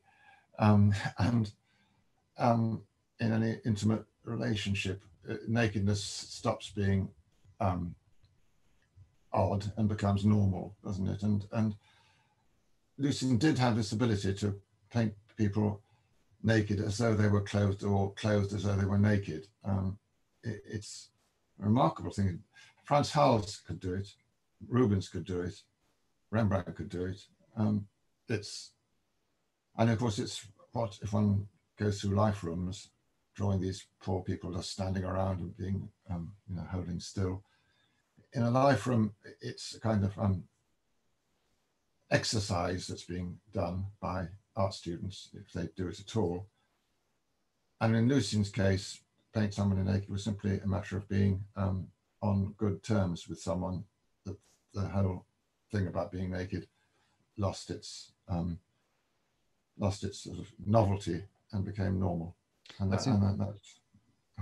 um, and um, in any intimate relationship, uh, nakedness stops being um, odd and becomes normal, doesn't it? And and Lucian did have this ability to paint people naked as though they were clothed or clothed as though they were naked. Um, it, it's a remarkable thing. Frans Hals could do it, Rubens could do it, Rembrandt could do it. Um, it's, and of course, it's what if one goes through life rooms, drawing these poor people just standing around and being, um, you know, holding still. In a life room, it's a kind of um, exercise that's being done by art students, if they do it at all. And in Lucian's case, paint someone naked was simply a matter of being um, on good terms with someone. The, the whole thing about being naked lost its um, lost its sort of novelty and became normal. And, that, and that, that's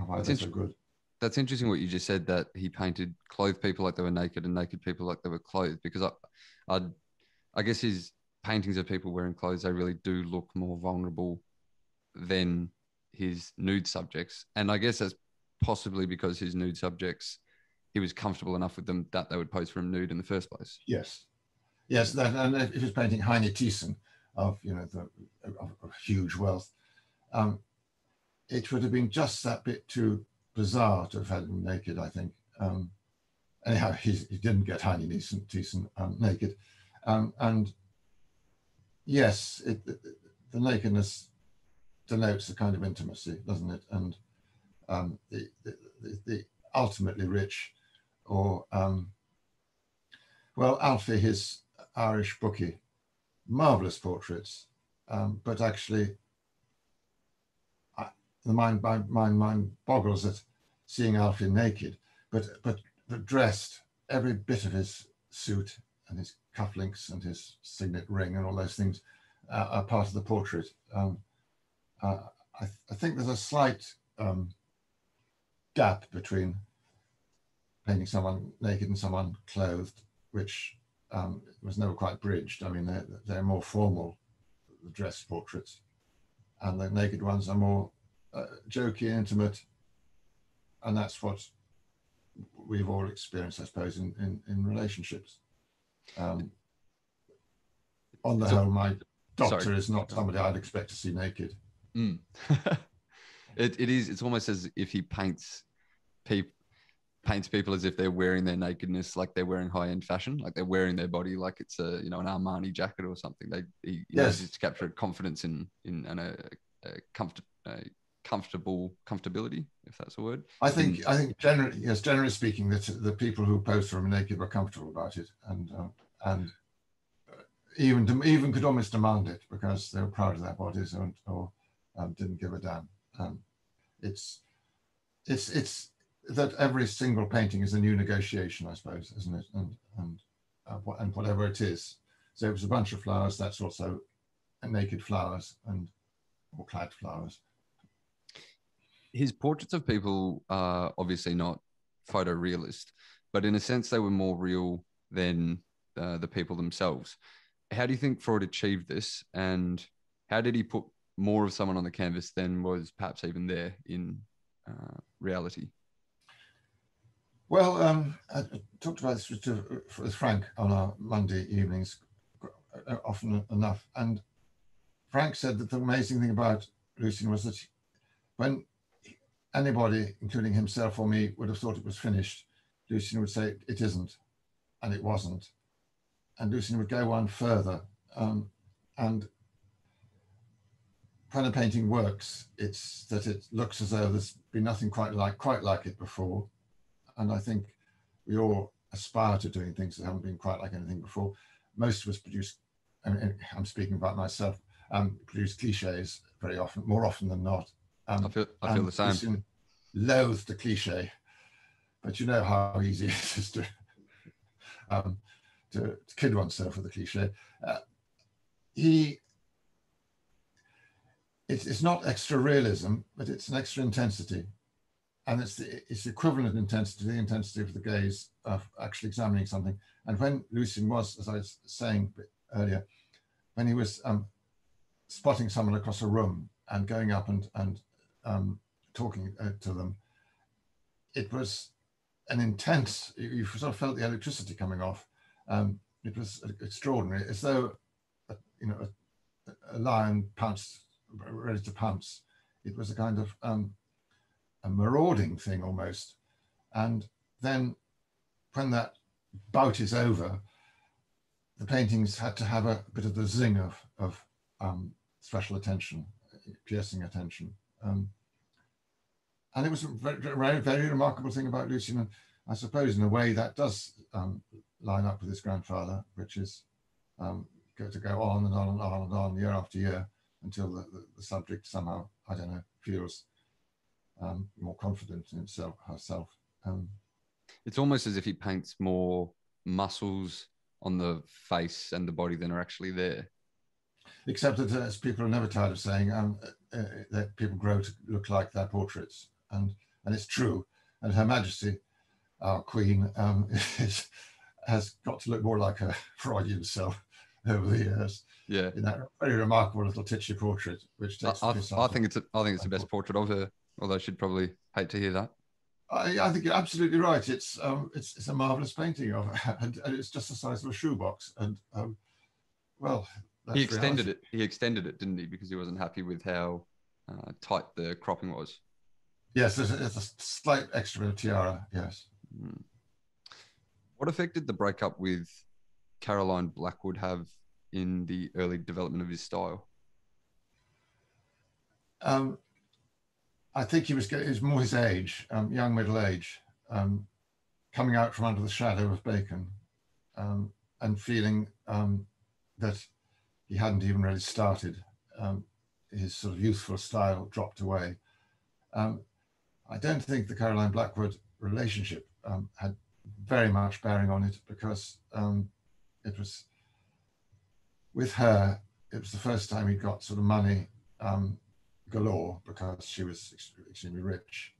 why that's so good. That's interesting what you just said that he painted clothed people like they were naked and naked people like they were clothed because I, I, I guess his paintings of people wearing clothes they really do look more vulnerable than his nude subjects, and I guess that's possibly because his nude subjects he was comfortable enough with them that they would pose for him nude in the first place. Yes, yes, that, and if he's painting Heini Thyssen of you know the of, of huge wealth, um, it would have been just that bit too bizarre to have had him naked. I think. Um, anyhow, he, he didn't get Heini Thyssen um, naked, um, and yes, it, the nakedness denotes a kind of intimacy, doesn't it? And um, the, the, the, ultimately rich, or um, well, Alfie, his Irish bookie, marvelous portraits, um, but actually, I, the mind, mind, mind, mind boggles at seeing Alfie naked, but but but dressed, every bit of his suit and his cufflinks and his signet ring and all those things uh, are part of the portrait. Um, uh, I, th I, think there's a slight um, gap between painting someone naked and someone clothed, which um, was never quite bridged. I mean, they're, they're more formal, the dress portraits, and the naked ones are more uh, jokey, intimate, and that's what we've all experienced, I suppose, in, in, in relationships. Um, on the so, whole, my doctor sorry. is not somebody I'd expect to see naked. Mm. it, it is. It's almost as if he paints people paints people as if they're wearing their nakedness like they're wearing high end fashion, like they're wearing their body like it's a you know an Armani jacket or something. They he, yes. to capture confidence in in and a, a, comfort, a comfortable comfortability, if that's a word. I think I think generally yes, generally speaking, that the people who pose for him naked were comfortable about it, and uh, and even even could almost demand it because they were proud of their bodies and or um, didn't give a damn. Um, it's it's it's that every single painting is a new negotiation, I suppose, isn't it? And and uh, and whatever it is. So it was a bunch of flowers. That's also naked flowers and or clad flowers. His portraits of people are obviously not photorealist, but in a sense they were more real than uh, the people themselves. How do you think Freud achieved this, and how did he put more of someone on the canvas than was perhaps even there in uh, reality? Well, um, I talked about this with, Frank on our Monday evenings uh, often enough, and Frank said that the amazing thing about Lucian was that when anybody, including himself or me, would have thought it was finished, Lucian would say it isn't, and it wasn't, and Lucian would go one further. Um, and when a painting works, it's that it looks as though there's been nothing quite like quite like it before. And I think we all aspire to doing things that haven't been quite like anything before. Most of us produce, and I'm speaking about myself, um, produce cliches very often, more often than not. Um, I feel, I feel the same. Loathe the cliche, but you know how easy it is to um, to, to kid oneself with a cliche. Uh, he, it's, it's not extra realism, but it's an extra intensity. And it's the, it's equivalent intensity the intensity of the gaze of actually examining something. And when Lucian was, as I was saying earlier, when he was um, spotting someone across a room and going up and and um, talking uh, to them, it was an intense. You, you, sort of felt the electricity coming off. Um, it was extraordinary, as though you know a, a, lion pounced, ready to pounce. It was a kind of um, a marauding thing almost. And then when that bout is over, the paintings had to have a bit of the zing of, of um, special attention, piercing attention. Um, and it was a very, very, remarkable thing about Lucian. And I suppose in a way that does um, line up with his grandfather, which is um, go to go on and on and on and on year after year until the, the, the subject somehow, I don't know, feels um, more confident in itself, herself. Um, it's almost as if he paints more muscles on the face and the body than are actually there. Except that, as people are never tired of saying, um, uh, uh, that people grow to look like their portraits, and and it's true. And Her Majesty, our Queen, um, is, has got to look more like a Freudian self over the years. Yeah, in that very remarkable little tissue portrait, which takes. I, I, I think it's a, I think it's the best portrait of her although she'd probably hate to hear that. I, I think you're absolutely right. It's um, it's, it's a marvelous painting of and, and, it's just the size of a shoebox. And um, well, he extended reality. it. He extended it, didn't he? Because he wasn't happy with how uh, tight the cropping was. Yes, there's a, there's a slight extra tiara. Yes. Mm. What effect did the breakup with Caroline Blackwood have in the early development of his style? Um, I think he was, he was more his age, um, young middle age, um, coming out from under the shadow of Bacon um, and feeling um, that he hadn't even really started. Um, his sort of youthful style dropped away. Um, I don't think the Caroline Blackwood relationship had very much bearing on it because it was with her, it was the first time he got sort of money um, galore because she was extremely rich.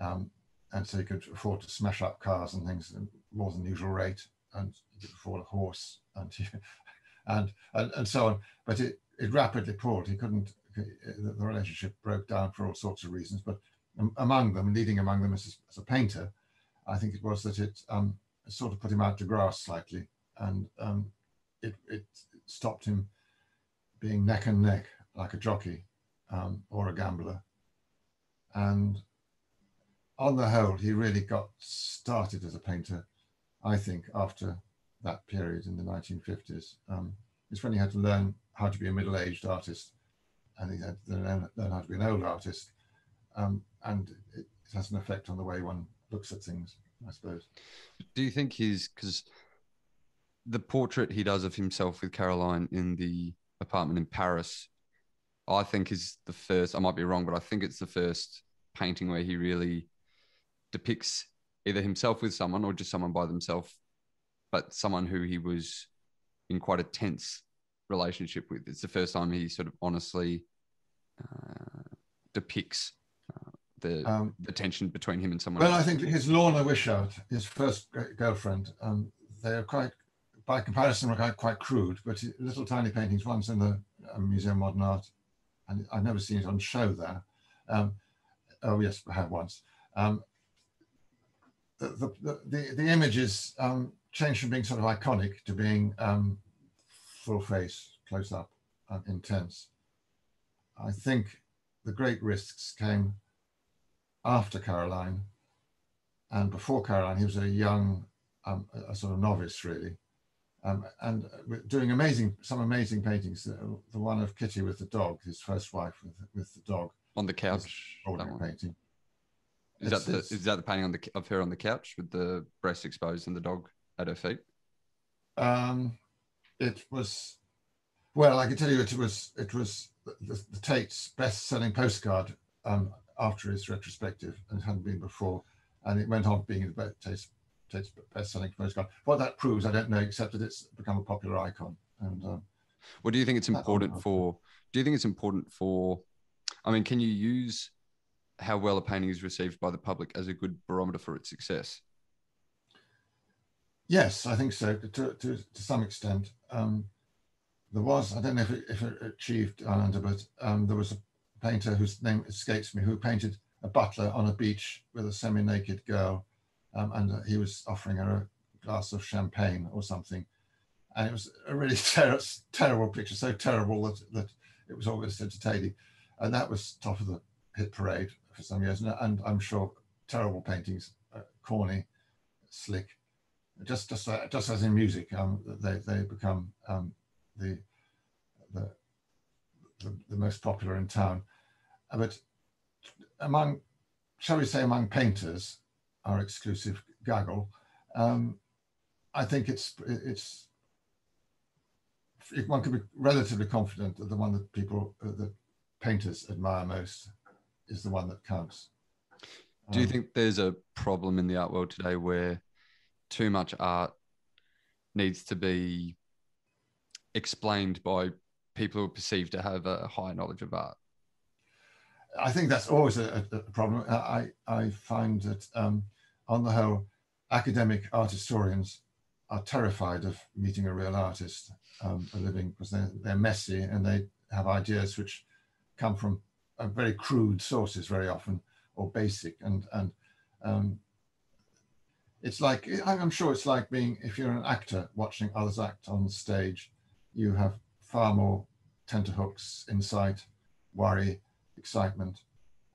Um, and so he could afford to smash up cars and things at more than usual rate, and he could afford a horse and, and, and, and so on. But it, it rapidly poured. He couldn't, the relationship broke down for all sorts of reasons, but among them, leading among them as, as a painter, I think it was that it um, sort of put him out to grass slightly, and um, it, it stopped him being neck and neck like a jockey um, or a gambler. And on the whole, he really got started as a painter, I think, after that period in the 1950s. Um, it's when he had to learn how to be a middle aged artist and he had to learn, learn how to be an old artist. Um, and it, it, has an effect on the way one looks at things, I suppose. Do you think he's because the portrait he does of himself with Caroline in the apartment in Paris I think is the first. I might be wrong, but I think it's the first painting where he really depicts either himself with someone or just someone by themselves, but someone who he was in quite a tense relationship with. It's the first time he sort of honestly uh, depicts uh, the um, the tension between him and someone. Well, else. I think his Lorna Wishart, his first girlfriend, um, they are quite, by comparison, were quite, quite crude, but little tiny paintings. One's in the uh, Museum of Modern Art, and I've never seen it on show there. Um, oh yes, I have once. Um, the, the, the, the images um, changed from being sort of iconic to being um, full face, close up, um, intense. I think the great risks came after Caroline, and before Caroline, he was a young, um, a sort of novice really, um, and doing amazing, some amazing paintings. The, the, one of Kitty with the dog, his first wife with with the dog on the couch. painting. Is it's, that the is that the painting on the of her on the couch with the breast exposed and the dog at her feet? Um, it was. Well, I can tell you, it was it was the, the Tate's best-selling postcard um, after his retrospective, and it hadn't been before, and it went on being the Tate's Tate's best-selling. What that proves, I don't know, except that it's become a popular icon. And um, well, do you think it's important for? Do you think it's important for? I mean, can you use how well a painting is received by the public as a good barometer for its success? Yes, I think so, to, to, to some extent. Um, there was, I don't know if it, if it achieved Islander, but um, there was a painter whose name escapes me who painted a butler on a beach with a semi-naked girl um, and he was offering her a glass of champagne or something. And it was a really ter terrible picture, so terrible that, that it was almost entertaining. And that was top of the hit parade for some years. And, and I'm sure terrible paintings, uh, corny, slick, just just uh, just as in music, um, they they become um, the, the, the the most popular in town. But among, shall we say, among painters, our exclusive gaggle, um, I think it's it's one could be relatively confident that the one that people uh, that painters admire most is the one that counts. Do you um, think there's a problem in the art world today where too much art needs to be explained by people who are perceived to have a high knowledge of art? I think that's always a, a problem. I, I find that um, on the whole, academic art historians are terrified of meeting a real artist, um, a living, because they're, they're messy and they have ideas which come from uh, very crude sources very often or basic. And, and um, it's like, I'm sure it's like being, if you're an actor watching others act on stage, you have far more tenterhooks, insight, worry, excitement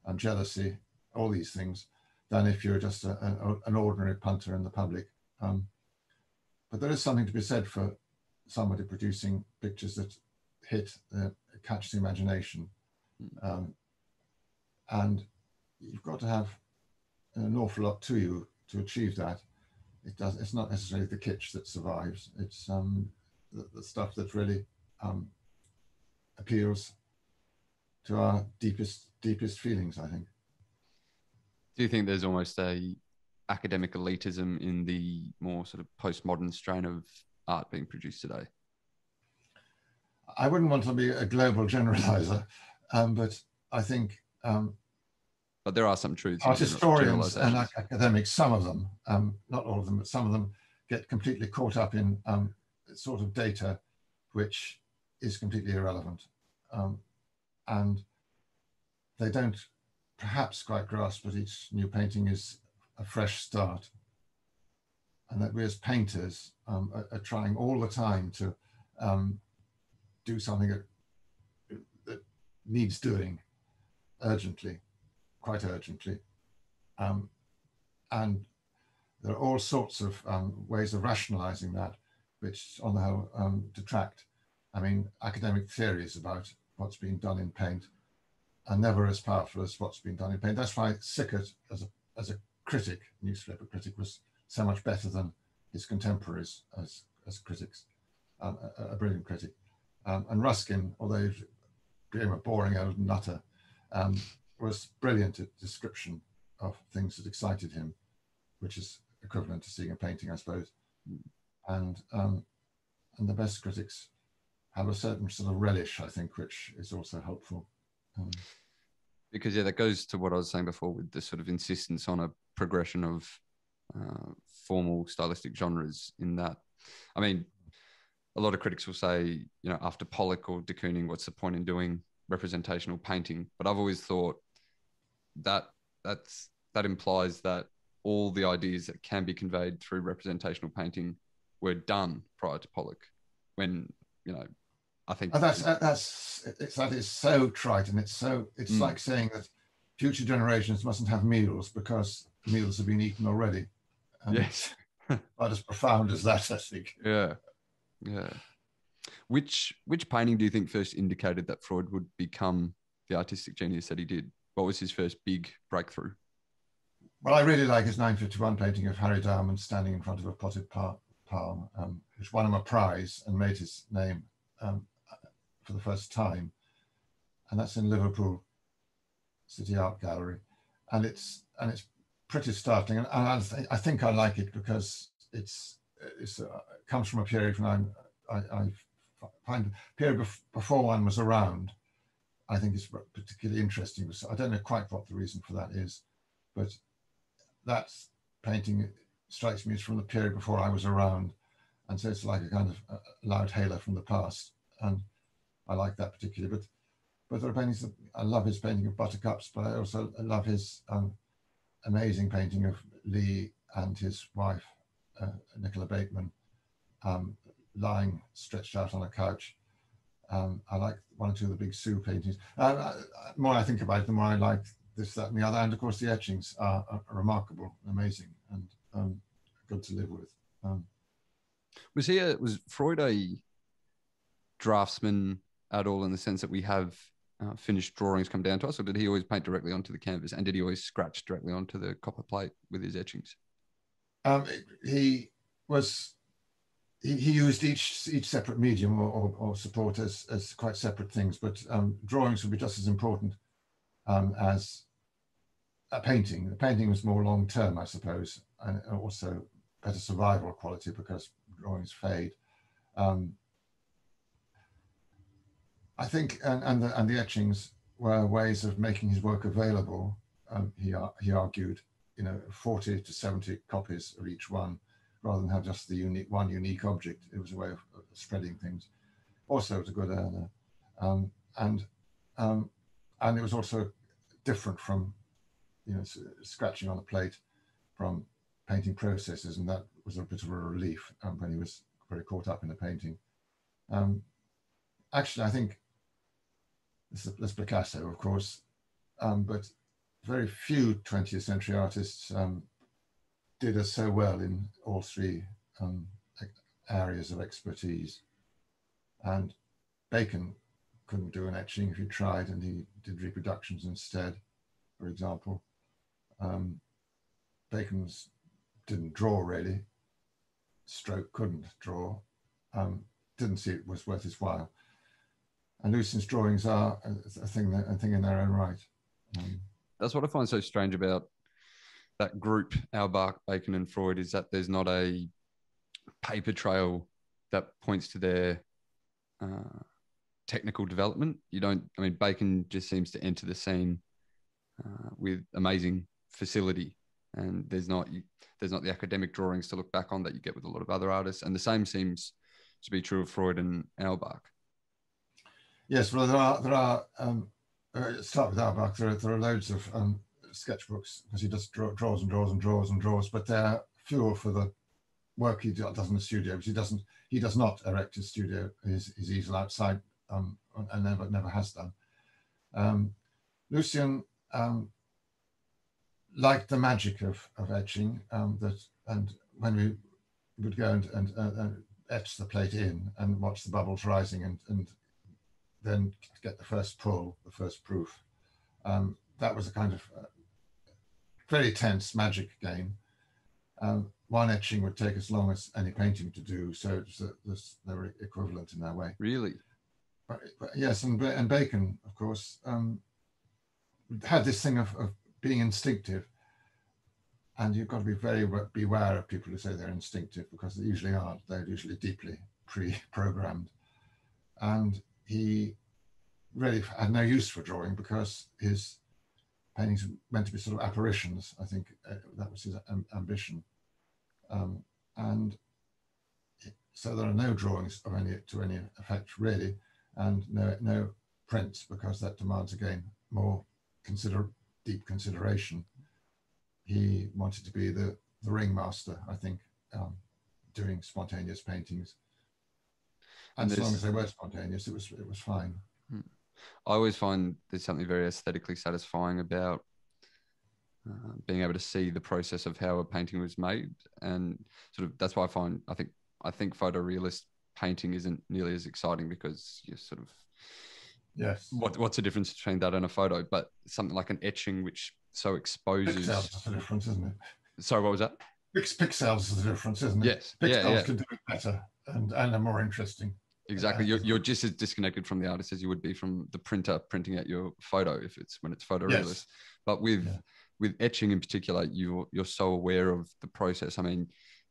and jealousy, all these things, than if you're just a, a, an ordinary punter in the public. Um, but there is something to be said for somebody producing pictures that hit, uh, catch the imagination. Hmm. Um, and you've got to have an awful lot to you to achieve that. It does. It's not necessarily the kitsch that survives. It's um, the, the stuff that really um, appeals to our deepest deepest feelings. I think. Do you think there's almost a academic elitism in the more sort of postmodern strain of art being produced today? I wouldn't want to be a global generalizer, um, but I think. Um, but there are some truths. Art historians and academics, some of them, um, not all of them, but some of them get completely caught up in um, sort of data which is completely irrelevant. And they don't perhaps quite grasp that each new painting is a fresh start and that we as painters um, are, are, trying all the time to um, do something that, that, needs doing urgently, quite urgently. Um, and there are all sorts of um, ways of rationalizing that, which on the whole um, detract. I mean, academic theories about what's being done in paint are never as powerful as what's been done in paint. That's why Sickert, as a, as a critic, newspaper critic, was so much better than his contemporaries as, as critics, um, a, a, brilliant critic. Um, and Ruskin, although he became a boring old nutter, um, was brilliant at description of things that excited him, which is equivalent to seeing a painting, I suppose. And um, and the best critics have a certain sort of relish, I think, which is also helpful. Um, because yeah, that goes to what I was saying before with the sort of insistence on a progression of uh, formal stylistic genres. In that, I mean, a lot of critics will say, you know, after Pollock or de Kooning, what's the point in doing representational painting? But I've always thought that that's that implies that all the ideas that can be conveyed through representational painting were done prior to Pollock, when you know I think and that's that's it's, that is so trite, and it's so it's mm. like saying that future generations mustn't have meals because meals have been eaten already. And yes, about as profound as that, I think. Yeah, yeah. Which which painting do you think first indicated that Freud would become the artistic genius that he did? What was his first big breakthrough? Well, I really like his 951 painting of Harry Diamond standing in front of a potted palm, um, which won him a prize and made his name um, for the first time, and that's in Liverpool City Art Gallery, and it's and it's pretty startling, and, I, th- I think I like it because it's it's uh, it comes from a period when I'm I, I find period bef- before one was around, I think is particularly interesting. I don't know quite what the reason for that is, but that painting strikes me as from the period before I was around. And so it's like a kind of loud halo from the past. And I like that particularly. But but there are paintings that I love his painting of buttercups, but I also love his um, amazing painting of Leigh and his wife, uh, Nicola Bateman, um, lying stretched out on a couch. Um, I like one or two of the big Sue paintings. Uh, the more I think about it, the more I like this, that, and the other. And of course, the etchings are, are remarkable, amazing, and um, good to live with. Um, was he a, was Freud a draftsman at all in the sense that we have uh, finished drawings come down to us, or did he always paint directly onto the canvas? And did he always scratch directly onto the copper plate with his etchings? Um, he was he, used each each separate medium or, or, or, support as, as quite separate things, but um, drawings would be just as important um, as a painting. The painting was more long term, I suppose, and also better survival quality because drawings fade. Um, I think, and, and, the, and the etchings were ways of making his work available. Um, he, he argued, you know, 40 to 70 copies of each one, rather than have just the unique one unique object. It was a way of, of spreading things. Also, it was a good earner, um, and um, and it was also different from, you know, scratching on a plate from painting processes, and that was a bit of a relief um, when he was very caught up in the painting. Um, actually, I think this, Picasso, of course, um, but very few 20th century artists um, did us so well in all three um, areas of expertise. And Bacon couldn't do an etching if he tried, and he did reproductions instead, for example. Um, Bacon's didn't draw really. Stroke couldn't draw. Um, didn't see it was worth his while and Lucian's drawings are a thing, that, a thing in their own right. Um, That's what I find so strange about that group, Auerbach, Bacon, and Freud, is that there's not a paper trail that points to their uh, technical development. You don't, I mean, Bacon just seems to enter the scene uh, with amazing facility, and there's not there's not the academic drawings to look back on that you get with a lot of other artists, and the same seems to be true of Freud and Auerbach. Yes, well, there are there are. Um, uh, start with Auerbach. There are, there are loads of um, sketchbooks because he just draw, draws and draws and draws and draws, but they're fuel for the work he does in the studio. Because he doesn't, he does not erect his studio, his, his easel outside, um, and never never has done. Um, Lucian um, liked the magic of of etching. Um, that and when we would go and, and, uh, and etch the plate in and watch the bubbles rising and, and then get the first pull, the first proof. Um, that was a kind of uh, very tense magic game. Um, one etching would take as long as any painting to do, so it's, they were equivalent in that way. Really? But, but yes, and, and Bacon, of course, um, had this thing of, of being instinctive. And you've got to be very beware of people who say they're instinctive because they usually aren't. They're usually deeply pre-programmed. And he really had no use for drawing because his paintings were meant to be sort of apparitions. I think uh, that was his ambition. Um, and so there are no drawings of any to any effect really, and no no prints because that demands again more consider deep consideration. He wanted to be the the ringmaster, I think, um, doing spontaneous paintings and as long as they were spontaneous, it was it was fine. Hmm. I always find there's something very aesthetically satisfying about uh, being able to see the process of how a painting was made, and sort of that's why I find I think I think photorealist painting isn't nearly as exciting because you're sort of yes. What what's the difference between that and a photo? But something like an etching, which so exposes. Pixels is the difference, isn't it? Sorry, what was that? Pixels is the difference, isn't it? Yes. Pixels yeah, yeah. can do it better and and are more interesting. Exactly. You're, you're just as disconnected from the artist as you would be from the printer printing out your photo if it's when it's photorealist. Yes. But with yeah. with etching in particular, you're you're so aware of the process. I mean,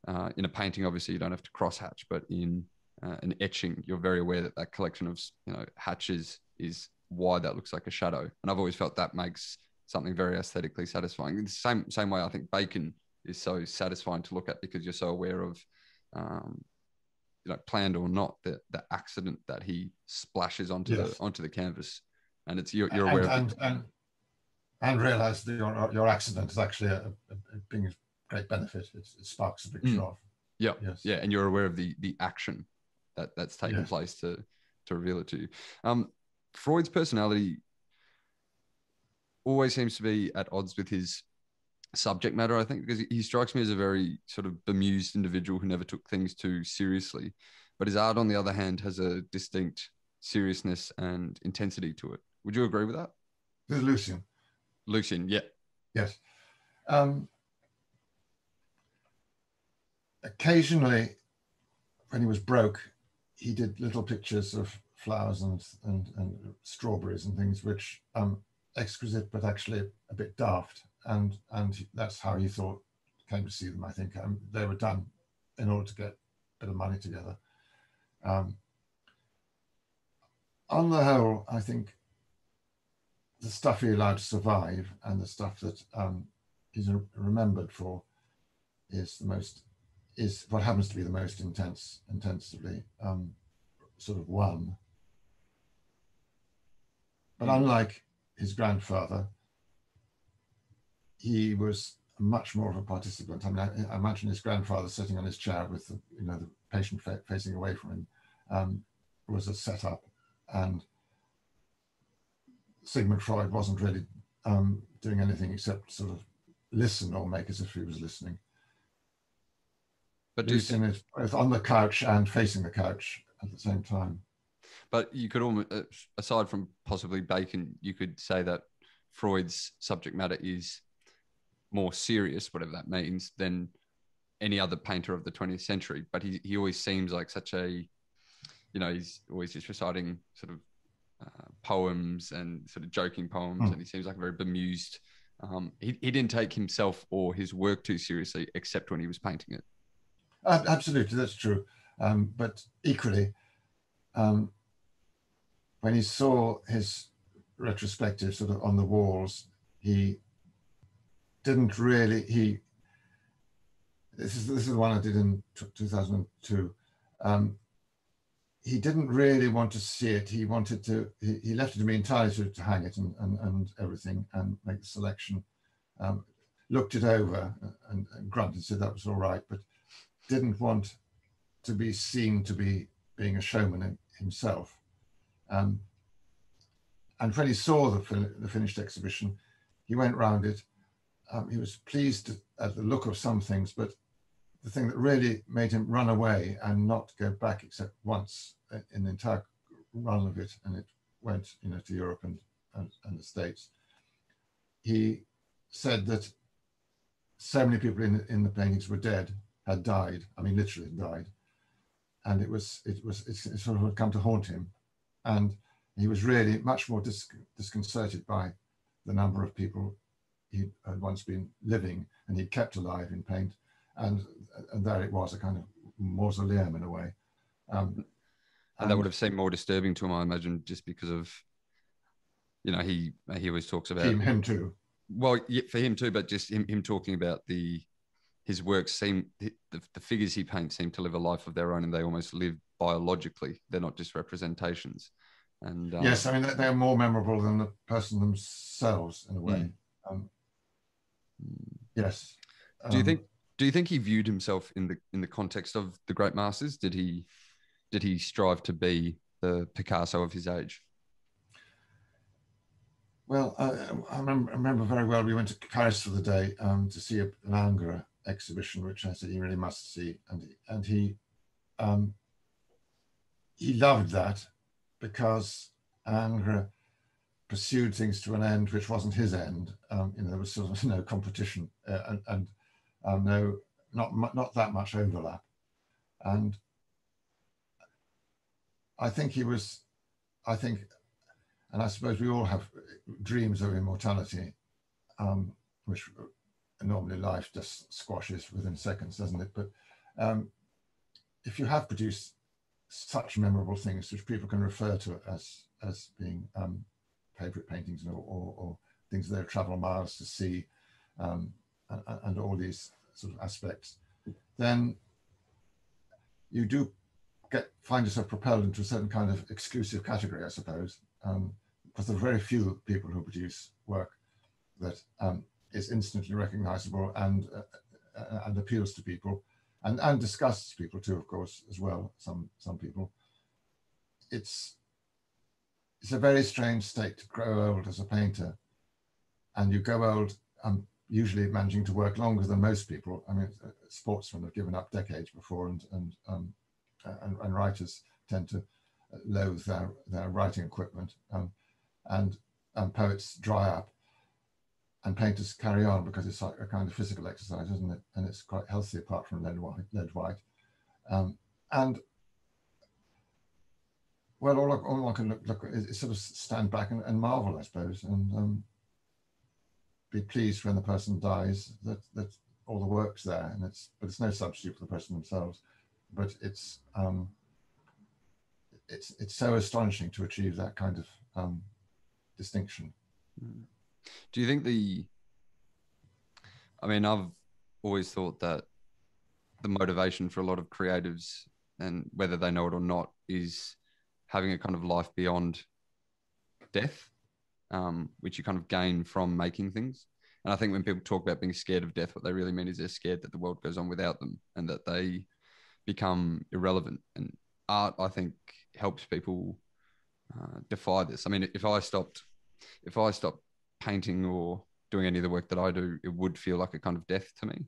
uh, in a painting, obviously you don't have to cross hatch, but in uh, an etching, you're very aware that that collection of you know hatches is why that looks like a shadow. And I've always felt that makes something very aesthetically satisfying. In the same same way, I think bacon is so satisfying to look at because you're so aware of, um, you know, planned or not, the the accident that he splashes onto yes. the onto the canvas, and it's you're, you're aware and, of and, and, and realize that your your accident is actually a, a, a being a great benefit. It, it sparks a picture mm. of. Yeah, yes. yeah, and you're aware of the the action that that's taken yes. place to to reveal it to you. Um, Freud's personality always seems to be at odds with his subject matter, I think, because he strikes me as a very sort of bemused individual who never took things too seriously. But his art, on the other hand, has a distinct seriousness and intensity to it. Would you agree with that? This is Lucian. Lucian, yeah. Yes. Um, occasionally, when he was broke, he did little pictures of flowers and, and, and strawberries and things, which um, exquisite, but actually a bit daft. And, and that's how he thought, came to see them, I think. Um, they were done in order to get a bit of money together. Um, on the whole, I think the stuff he allowed to survive and the stuff that um, he's remembered for is the most is what happens to be the most intense intensively um, sort of one but mm. unlike his grandfather, he was much more of a participant. I mean, I, I imagine his grandfather sitting on his chair with the, you know, the patient fa facing away from him um, was a setup, and Sigmund Freud wasn't really um, doing anything except sort of listen or make as if he was listening. But Lucian is both on the couch and facing the couch at the same time. But you could almost, uh, aside from possibly Bacon, you could say that Freud's subject matter is more serious, whatever that means, than any other painter of the 20th century. But he, he always seems like such a, you know, he's always just reciting sort of uh, poems and sort of joking poems, mm. and he seems like a very bemused. Um, he, he didn't take himself or his work too seriously, except when he was painting it. Uh, absolutely, that's true. Um, but equally, um, when he saw his retrospective sort of on the walls, he didn't really, he, this is, this is one I did in 2002. Um, he didn't really want to see it. He wanted to, he, he left it to me entirely to, to hang it and, and, and everything and make the selection. Um, looked it over and, and grunted, said that was all right, but didn't want to be seen to be being a showman himself. Um, and when he saw the, the finished exhibition, he went round it. Um, he was pleased at the look of some things, but the thing that really made him run away and not go back except once in the entire run of it, and it went, you know, to Europe and, and, and the States. He said that so many people in, in the paintings were dead, had died. I mean, literally died, and it was it was it sort of had come to haunt him, and he was really much more dis disconcerted by the number of people he had once been living and he'd kept alive in paint. And, and there it was, a kind of mausoleum in a way. Um, and, and, that would have seemed more disturbing to him, I imagine, just because of, you know, he he always talks about him, him too. Well, yeah, for him too, but just him, him talking about the his works seem the, the figures he paints seem to live a life of their own, and they almost live biologically. They're not just representations. And um, yes, I mean they're more memorable than the person themselves in a way. Mm. Um, yes. Do you um, think? Do you think he viewed himself in the in the context of the great masters? Did he did he strive to be the Picasso of his age? Well, I, I, remember, I remember, very well. We went to Paris for the day um, to see a, an exhibition, which I said he really must see, and and he um, he loved that, because Ingres pursued things to an end which wasn't his end. Um, you know, there was sort of no competition uh, and, and um, no, not not that much overlap. And I think he was, I think, and I suppose we all have dreams of immortality, um, which normally life just squashes within seconds, doesn't it? But um, if you have produced such memorable things which people can refer to as as being um, favorite paintings or, or, or things they travel miles to see, um, and, and, all these sort of aspects, then you do get find yourself propelled into a certain kind of exclusive category, I suppose, um, because there are very few people who produce work that um, is instantly recognizable and uh, uh, and appeals to people and and disgusts people too, of course, as well. Some some people. It's it's a very strange state to grow old as a painter, and you go old. Um, usually managing to work longer than most people. I mean, uh, sportsmen have given up decades before, and and um, and, and, writers tend to loathe their their writing equipment, um, and and poets dry up and painters carry on because it's like a kind of physical exercise, isn't it? And it's quite healthy apart from lead white. Lead white. Um, and well, all I, all I can look, look is, sort of stand back and, and marvel, I suppose, and um, be pleased when the person dies that that all the work's there, and it's but it's no substitute for the person themselves. But it's um, it's it's so astonishing to achieve that kind of um, distinction. Mm. Do you think the? I mean, I've always thought that the motivation for a lot of creatives, and whether they know it or not, is having a kind of life beyond death, um, which you kind of gain from making things. And I think when people talk about being scared of death, what they really mean is they're scared that the world goes on without them and that they become irrelevant. And art, I think, helps people uh, defy this. I mean, if I stopped, if I stopped painting or doing any of the work that I do, it would feel like a kind of death to me.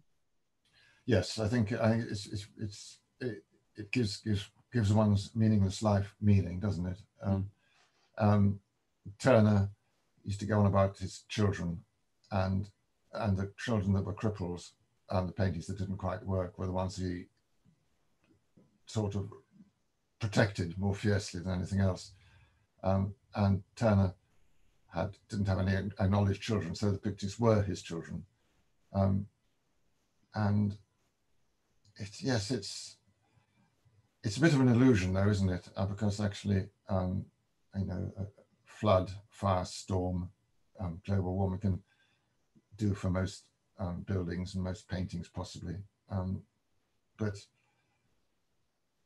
Yes, I think I it's it's, it's it, it gives gives gives one's meaningless life meaning, doesn't it? Um, um, Turner used to go on about his children and and the children that were cripples and the paintings that didn't quite work were the ones he sort of protected more fiercely than anything else. Um, and Turner had didn't have any acknowledged children, so the pictures were his children. Um, and it, yes, it's it's a bit of an illusion, though, isn't it? Uh, because actually, um, you know, flood, fire, storm, um, global warming can do for most um, buildings and most paintings, possibly. Um, but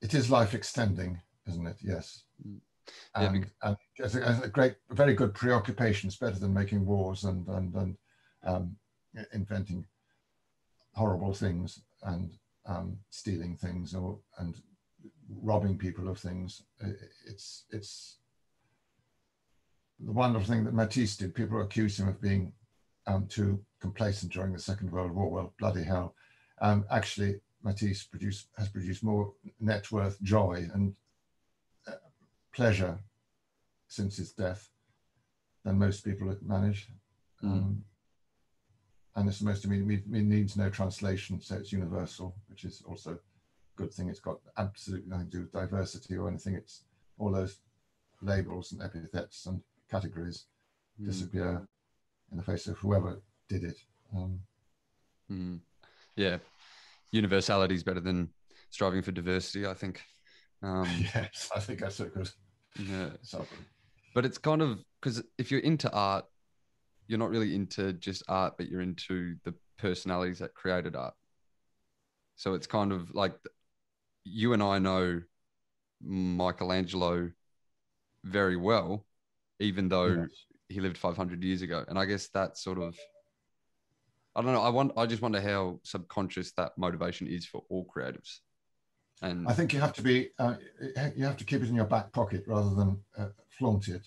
it is life extending, isn't it? Yes. Mm and, yeah, and as a, as a, great, very good preoccupation. It's better than making wars and and and um, inventing horrible things and um, stealing things or and robbing people of things. It's it's the wonderful thing that Matisse did. People accuse him of being um, too complacent during the Second World War. Well, bloody hell! Um, actually, Matisse produced, has produced more net worth joy and pleasure since his death than most people manage. Mm. Um, and it's the most, I mean, it needs no translation, so it's universal, which is also good thing. It's got absolutely nothing to do with diversity or anything. It's all those labels and epithets and categories mm. disappear in the face of whoever did it. Um, mm. Yeah, universality is better than striving for diversity, I think. Um, yes, I think that's a good. Yeah. But it's kind of because if you're into art, you're not really into just art, but you're into the personalities that created art. So it's kind of like you and I know Michelangelo very well, even though yes. he lived 500 years ago. And I guess that sort of, I don't know. I want. I just wonder how subconscious that motivation is for all creatives. And I think you have to be uh, you have to keep it in your back pocket rather than uh, flaunt it.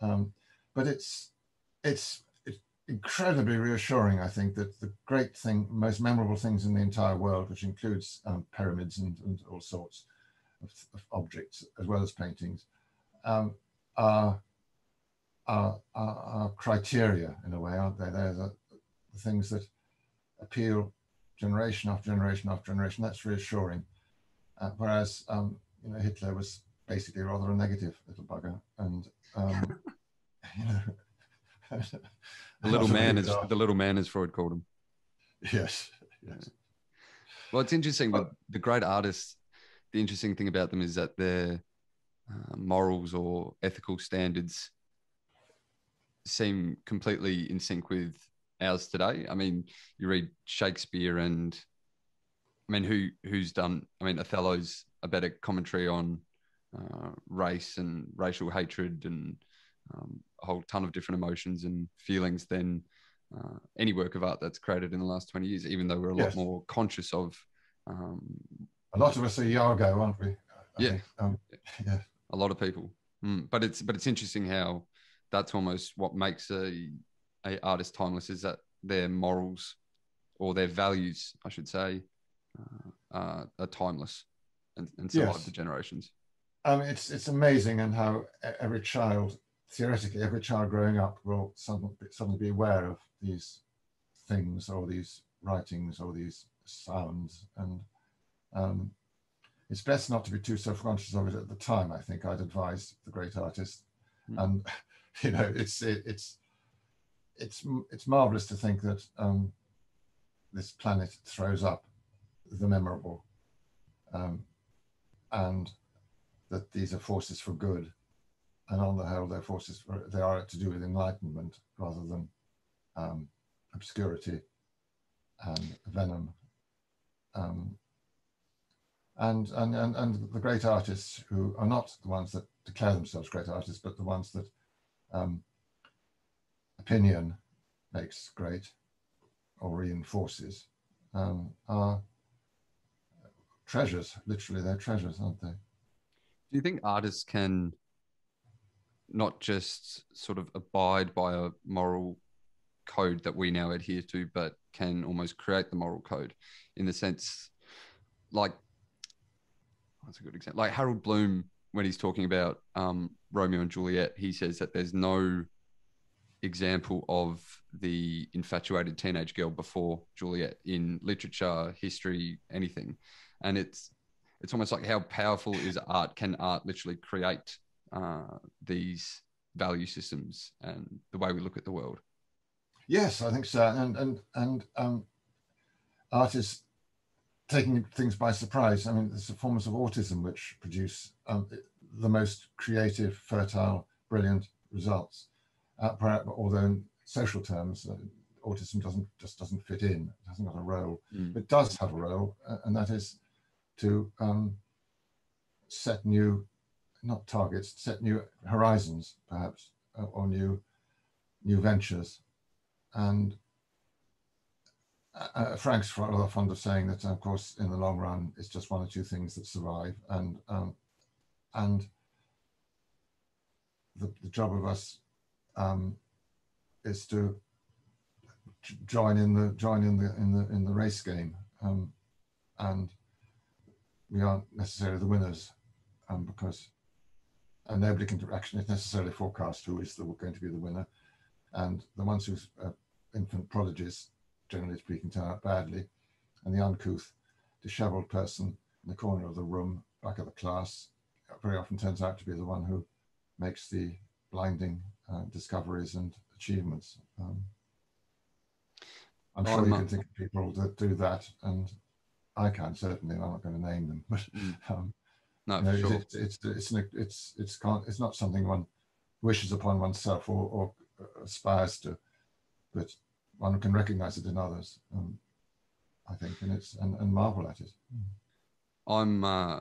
Um, but it's it's it's incredibly reassuring. I think that the great thing, most memorable things in the entire world, which includes um, pyramids and, and, all sorts of, of, objects as well as paintings, um, are, are, are, are criteria in a way, aren't they? They're the, the things that appeal generation after generation after generation. That's reassuring. Uh, whereas um, you know Hitler was basically rather a negative little bugger, and um, you know, the little man is the little man as Freud called him. Yes, yes. Well, it's interesting the great artists. The interesting thing about them is that their uh, morals or ethical standards seem completely in sync with ours today. I mean, you read Shakespeare and I mean, who who's done? I mean, Othello's a better commentary on uh, race and racial hatred and um, a whole ton of different emotions and feelings than uh, any work of art that's created in the last 20 years, even though we're a yes. lot more conscious of. Um, a lot of us are Iago, aren't we? I yeah. Um, yeah. A lot of people. Mm. But it's but it's interesting how that's almost what makes a a artist timeless is that their morals or their values, I should say, uh, uh, are timeless and, and survive yes. the generations. Um, it's it's amazing and how every child, theoretically, every child growing up will suddenly, suddenly be aware of these things or these writings or these sounds, and um, it's best not to be too self-conscious of it at the time. I think I'd advise the great artist, mm. and you know, it's it, it's it's it's marvelous to think that um, this planet throws up the memorable, um, and that these are forces for good, and on the whole, they're forces for, they are to do with enlightenment rather than um, obscurity and venom. Um, and, and, and, and the great artists who are not the ones that declare themselves great artists, but the ones that um, opinion makes great or reinforces um, are treasures. Literally, they're treasures, aren't they? Do you think artists can not just sort of abide by a moral code that we now adhere to, but can almost create the moral code in the sense like that's a good example. Like Harold Bloom, when he's talking about um, Romeo and Juliet, he says that there's no example of the infatuated teenage girl before Juliet in literature, history, anything, and it's it's almost like how powerful is art? Can art literally create uh, these value systems and the way we look at the world? Yes, I think so. And and and um, art is taking things by surprise. I mean, there's the forms of autism which produce um, the most creative, fertile, brilliant results. Uh, although in social terms, uh, autism doesn't just doesn't fit in. It hasn't got a role. Mm. It does have a role, uh, and that is to um, set new, not targets, set new horizons, perhaps, uh, or new, new ventures. And uh, uh Frank's rather fond of saying that, of course, in the long run, it's just one or two things that survive, and um, and the, the job of us um, is to join in the join in the in the in the race game, um, and we aren't necessarily the winners um, because and nobody can actually necessarily forecast who is the, going to be the winner. And the ones whose uh, infant prodigies, generally speaking, turn out badly, and the uncouth, disheveled person in the corner of the room, back of the class, very often turns out to be the one who makes the blinding uh, discoveries and achievements. Um, I'm sure you can think of people that do that, and I can certainly. I'm not going to name them, but mm. um, no, you know, sure. it's, it's it's it's it's it's it's not something one wishes upon oneself or, or aspires to, but one can recognize it in others. Um, I think, and it's and, and marvel at it. I'm. Uh,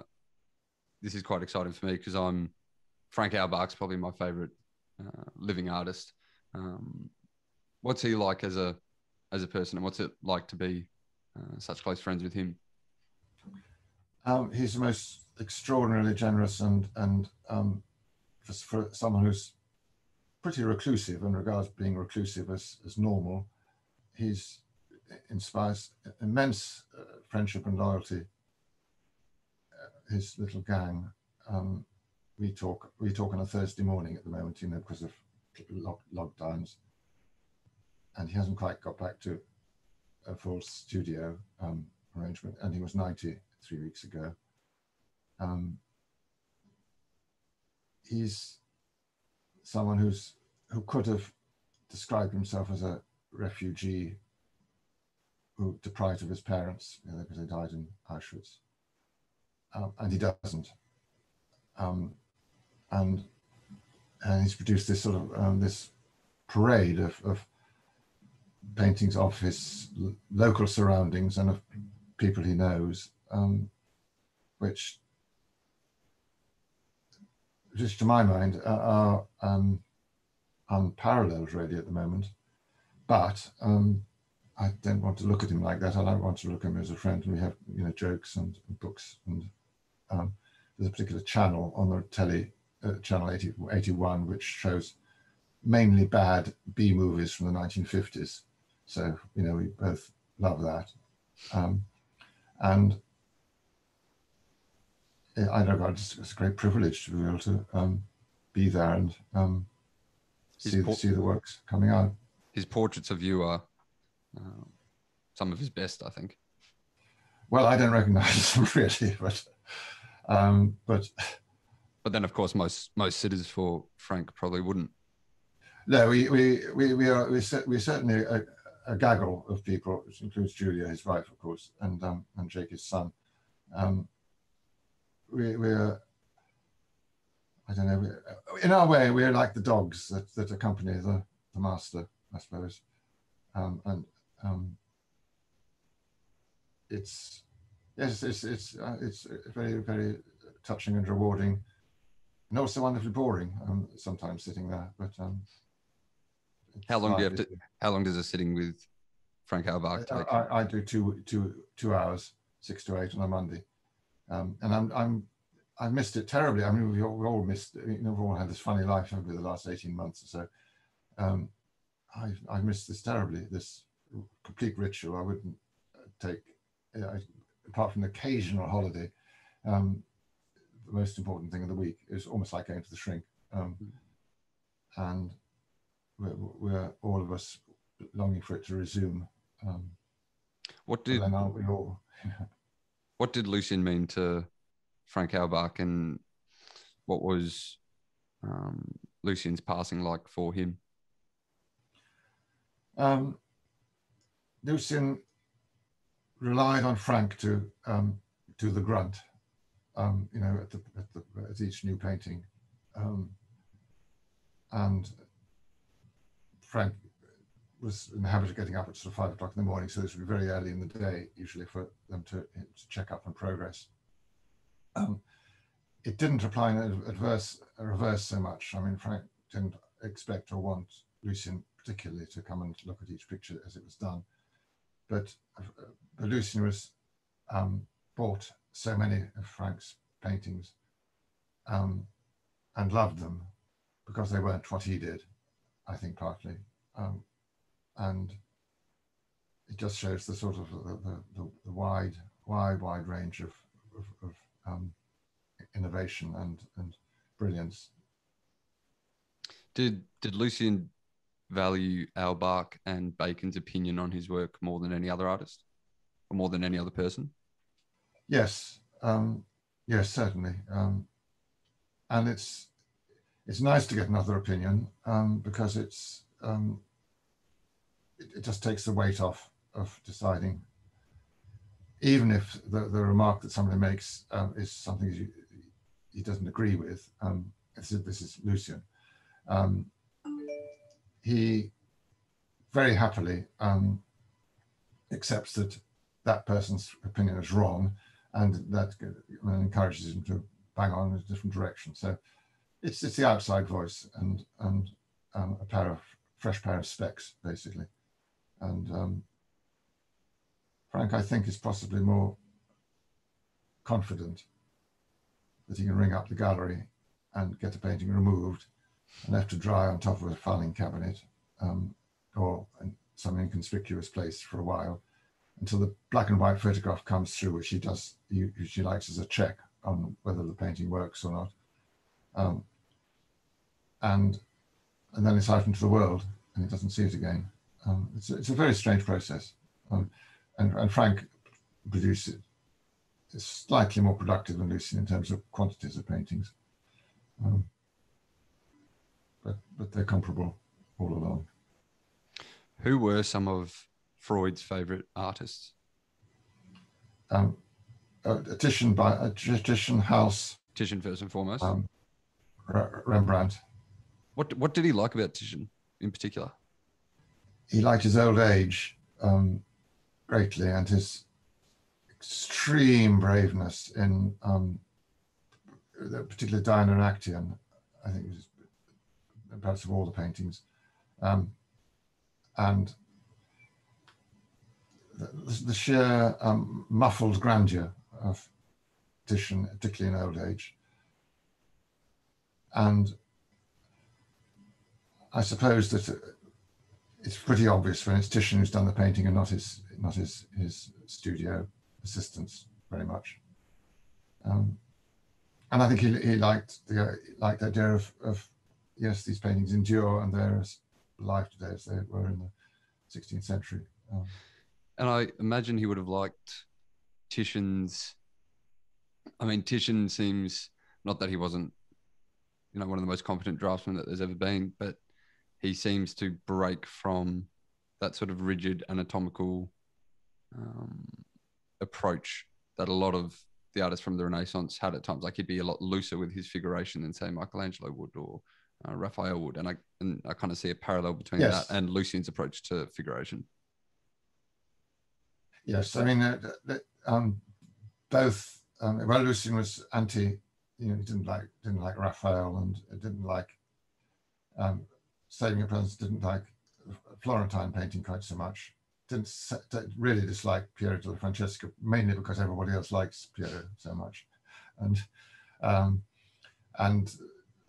this is quite exciting for me because I'm Frank Auerbach's probably my favorite uh, living artist. Um, what's he like as a as a person, and what's it like to be uh, such close friends with him? Um, he's the most extraordinarily generous and and um, for, for, someone who's pretty reclusive and regards being reclusive as, as normal, he's inspires immense uh, friendship and loyalty. Uh, his little gang, um, we talk we talk on a Thursday morning at the moment, you know, because of lock, lockdowns, and he hasn't quite got back to a full studio um, arrangement, and he was 90 three weeks ago. Um, he's someone who's who could have described himself as a refugee who deprived of his parents you know, because they died in Auschwitz, um, and he doesn't. Um, and and he's produced this sort of um, this parade of, of paintings of his local surroundings and of people he knows, um, which, just to my mind, are, are um, unparalleled really at the moment. But um, I don't want to look at him like that. I don't want to look at him as a friend. And we have, you know, jokes and, and books. And um, there's a particular channel on the telly, uh, channel 80, 81, which shows mainly bad B movies from the 1950s. So, you know, we both love that. Um, and I know God, it's, it's, a great privilege to be able to um, be there and um, see, por- see the works coming out. His portraits of you are uh, some of his best, I think. Well, I don't recognize them really, but um, but but then of course most most sitters for Frank probably wouldn't. No, we we we we are we we're certainly a, a, gaggle of people, which includes Julia, his wife, of course, and um, and Jake, his son. Um, we we're I don't know. In our way, we're like the dogs that, that accompany the, the master, I suppose. Um, and um, it's yes, it's it's uh, it's very very touching and rewarding, and also wonderfully boring. Um, sometimes sitting there, but um, how long do you have to? How long does a sitting with Frank Auerbach take? I, I, do two two two hours, six to eight on a Monday, um, and I'm I'm I missed it terribly. I mean, we all, we all missed. You know, we all had this funny life over the last eighteen months or so. Um, I I missed this terribly. This complete ritual. I wouldn't take, apart from the occasional holiday. Um, the most important thing of the week is almost like going to the shrink, um, and we're, we're, all of us longing for it to resume. Um, what did then aren't we all? what did Lucian mean to Frank Auerbach, and what was um, passing like for him? Um, relied on Frank to um, do the grunt, um, you know, at, the, at, the, at each new painting. Um, and Frank was in the habit of getting up at sort of five o'clock in the morning, so this would be very early in the day, usually for them to, to check up on progress. Um, it didn't apply in adverse, reverse so much. I mean, Frank didn't expect or want Lucian particularly to come and look at each picture as it was done. But uh, Lucian was um, bought so many of Frank's paintings um, and loved them because they weren't what he did, I think partly. Um, and it just shows the sort of the, the, the wide, wide, wide range of, of, of um, innovation and, and brilliance. Did did Lucian value Auerbach and Bacon's opinion on his work more than any other artist or more than any other person? Yes, um, yes, certainly. Um, and it's it's nice to get another opinion um, because it's um, it, it, just takes the weight off of deciding, even if the, the remark that somebody makes um, is something he, he doesn't agree with. Um, this, is, this is Lucian he very happily um, accepts that that person's opinion is wrong and that encourages him to bang on in a different direction. So it's it's the outside voice and and um, a pair of fresh pair of specs basically. And um, Frank, I think, is possibly more confident that he can ring up the gallery and get the painting removed and left to dry on top of a filing cabinet um, or in some inconspicuous place for a while until the black and white photograph comes through, which he does, he, she likes as a check on whether the painting works or not. Um, and and then it's out into the world and he doesn't see it again. Um, it's, a, it's a very strange process. Um, and, and Frank produced it. It's slightly more productive than Lucian in terms of quantities of paintings. Um, but but they're comparable all along. Who were some of Freud's favorite artists? Um, a Titian by a Titian House. Titian first and foremost. Um, Rembrandt. What what did he like about Titian? in particular? He liked his old age um, greatly and his extreme braveness in um, particularly Diana and Actaeon, I think it was perhaps of all the paintings. Um, and the, the sheer um, muffled grandeur of Titian, particularly in old age. And I suppose that it's pretty obvious when it's Titian who's done the painting and not his not his his studio assistants very much. Um, and I think he, he liked the liked the idea of, of yes, these paintings endure and they're as alive today as they were in the 16th century. Um, and I imagine he would have liked Titian's. I mean, Titian seems not that he wasn't, you know, one of the most competent draftsmen that there's ever been, but he seems to break from that sort of rigid anatomical um, approach that a lot of the artists from the Renaissance had at times. Like he'd be a lot looser with his figuration than say Michelangelo would or uh, Raphael would, and I and I kind of see a parallel between yes. that and Lucian's approach to figuration. Yes, I mean, uh, um, both. Um, well, Lucian was anti. You know, he didn't like didn't like Raphael and didn't like um, saving a presence. Didn't like Florentine painting quite so much didn't really dislike Piero della Francesca, mainly because everybody else likes Piero so much, and um, and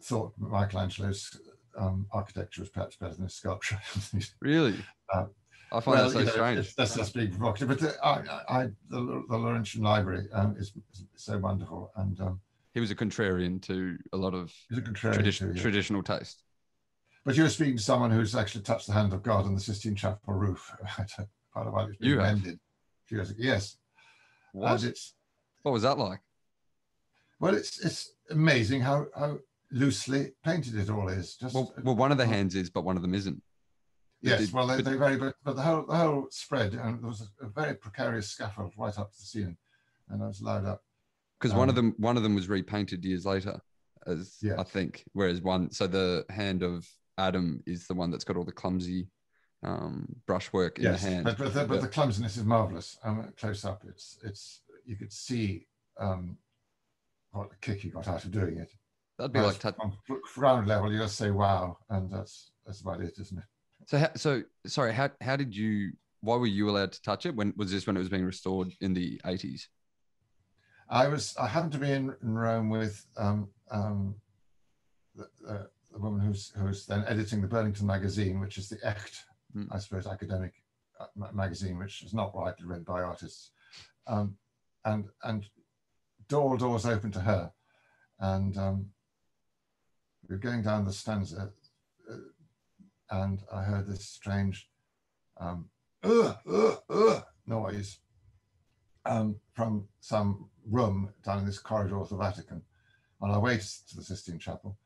thought Michelangelo's um, architecture was perhaps better than his sculpture. really? Uh, I find well, that so you know, strange. That's just being provocative, but the, I, I, the, the Laurentian Library um, is, is, so wonderful, and um, he was a contrarian to a lot of a tradi- too, yeah. traditional taste. But you were speaking to someone who's actually touched the hand of God on the Sistine Chapel roof. part of what it's been ended. Years ago. Yes. What? it's, what was that like? Well, it's it's amazing how how loosely painted it all is. Just well, well one of the hands is, but one of them isn't. Yes, did, well, they, but, they very, but, but the whole the whole spread, and there was a, a, very precarious scaffold right up to the ceiling, and I was loud up. Because um, one of um, them, one of them was repainted years later, as yes. I think, whereas one, so the hand of Adam is the one that's got all the clumsy um, brushwork in yes, the hand. But, but, the, but the clumsiness is marvelous. Um, close up, it's it's you could see um, what a kick he got out of doing it. That'd be Whereas like on ground level. You just say wow, and that's that's about it, isn't it? So so sorry. How how did you? Why were you allowed to touch it? When was this? When it was being restored in the eighties? I was. I happened to be in, in Rome with um, um, the, uh, the woman who's who's then editing the Burlington magazine, which is the Echt, mm. I suppose, academic uh, magazine, which is not widely read by artists, um, and and door doors open to her, and um, we are going down the stanza, uh, and I heard this strange um, uh, uh, noise um, from some room down in this corridor of the Vatican on our way to the Sistine Chapel.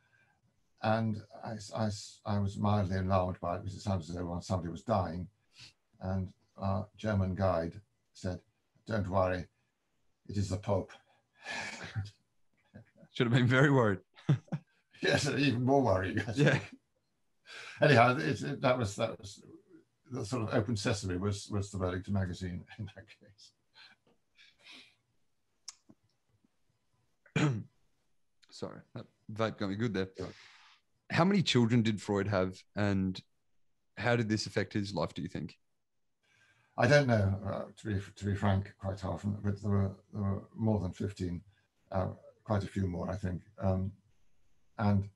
And I, I, I was mildly alarmed by it because it sounded as though somebody was dying. And our German guide said, Don't worry, it is the Pope. Should have been very worried. yes, even more worried. Yeah. Anyhow, it, it, that was that was the sort of open sesame was was the Burlington magazine in that case. Sorry, that vape got me good there. Yeah how many children did Freud have, and how did this affect his life? Do you think? I don't know. Uh, to be to be frank, quite often, but there were, there were more than fifteen, uh, quite a few more, I think. Um, and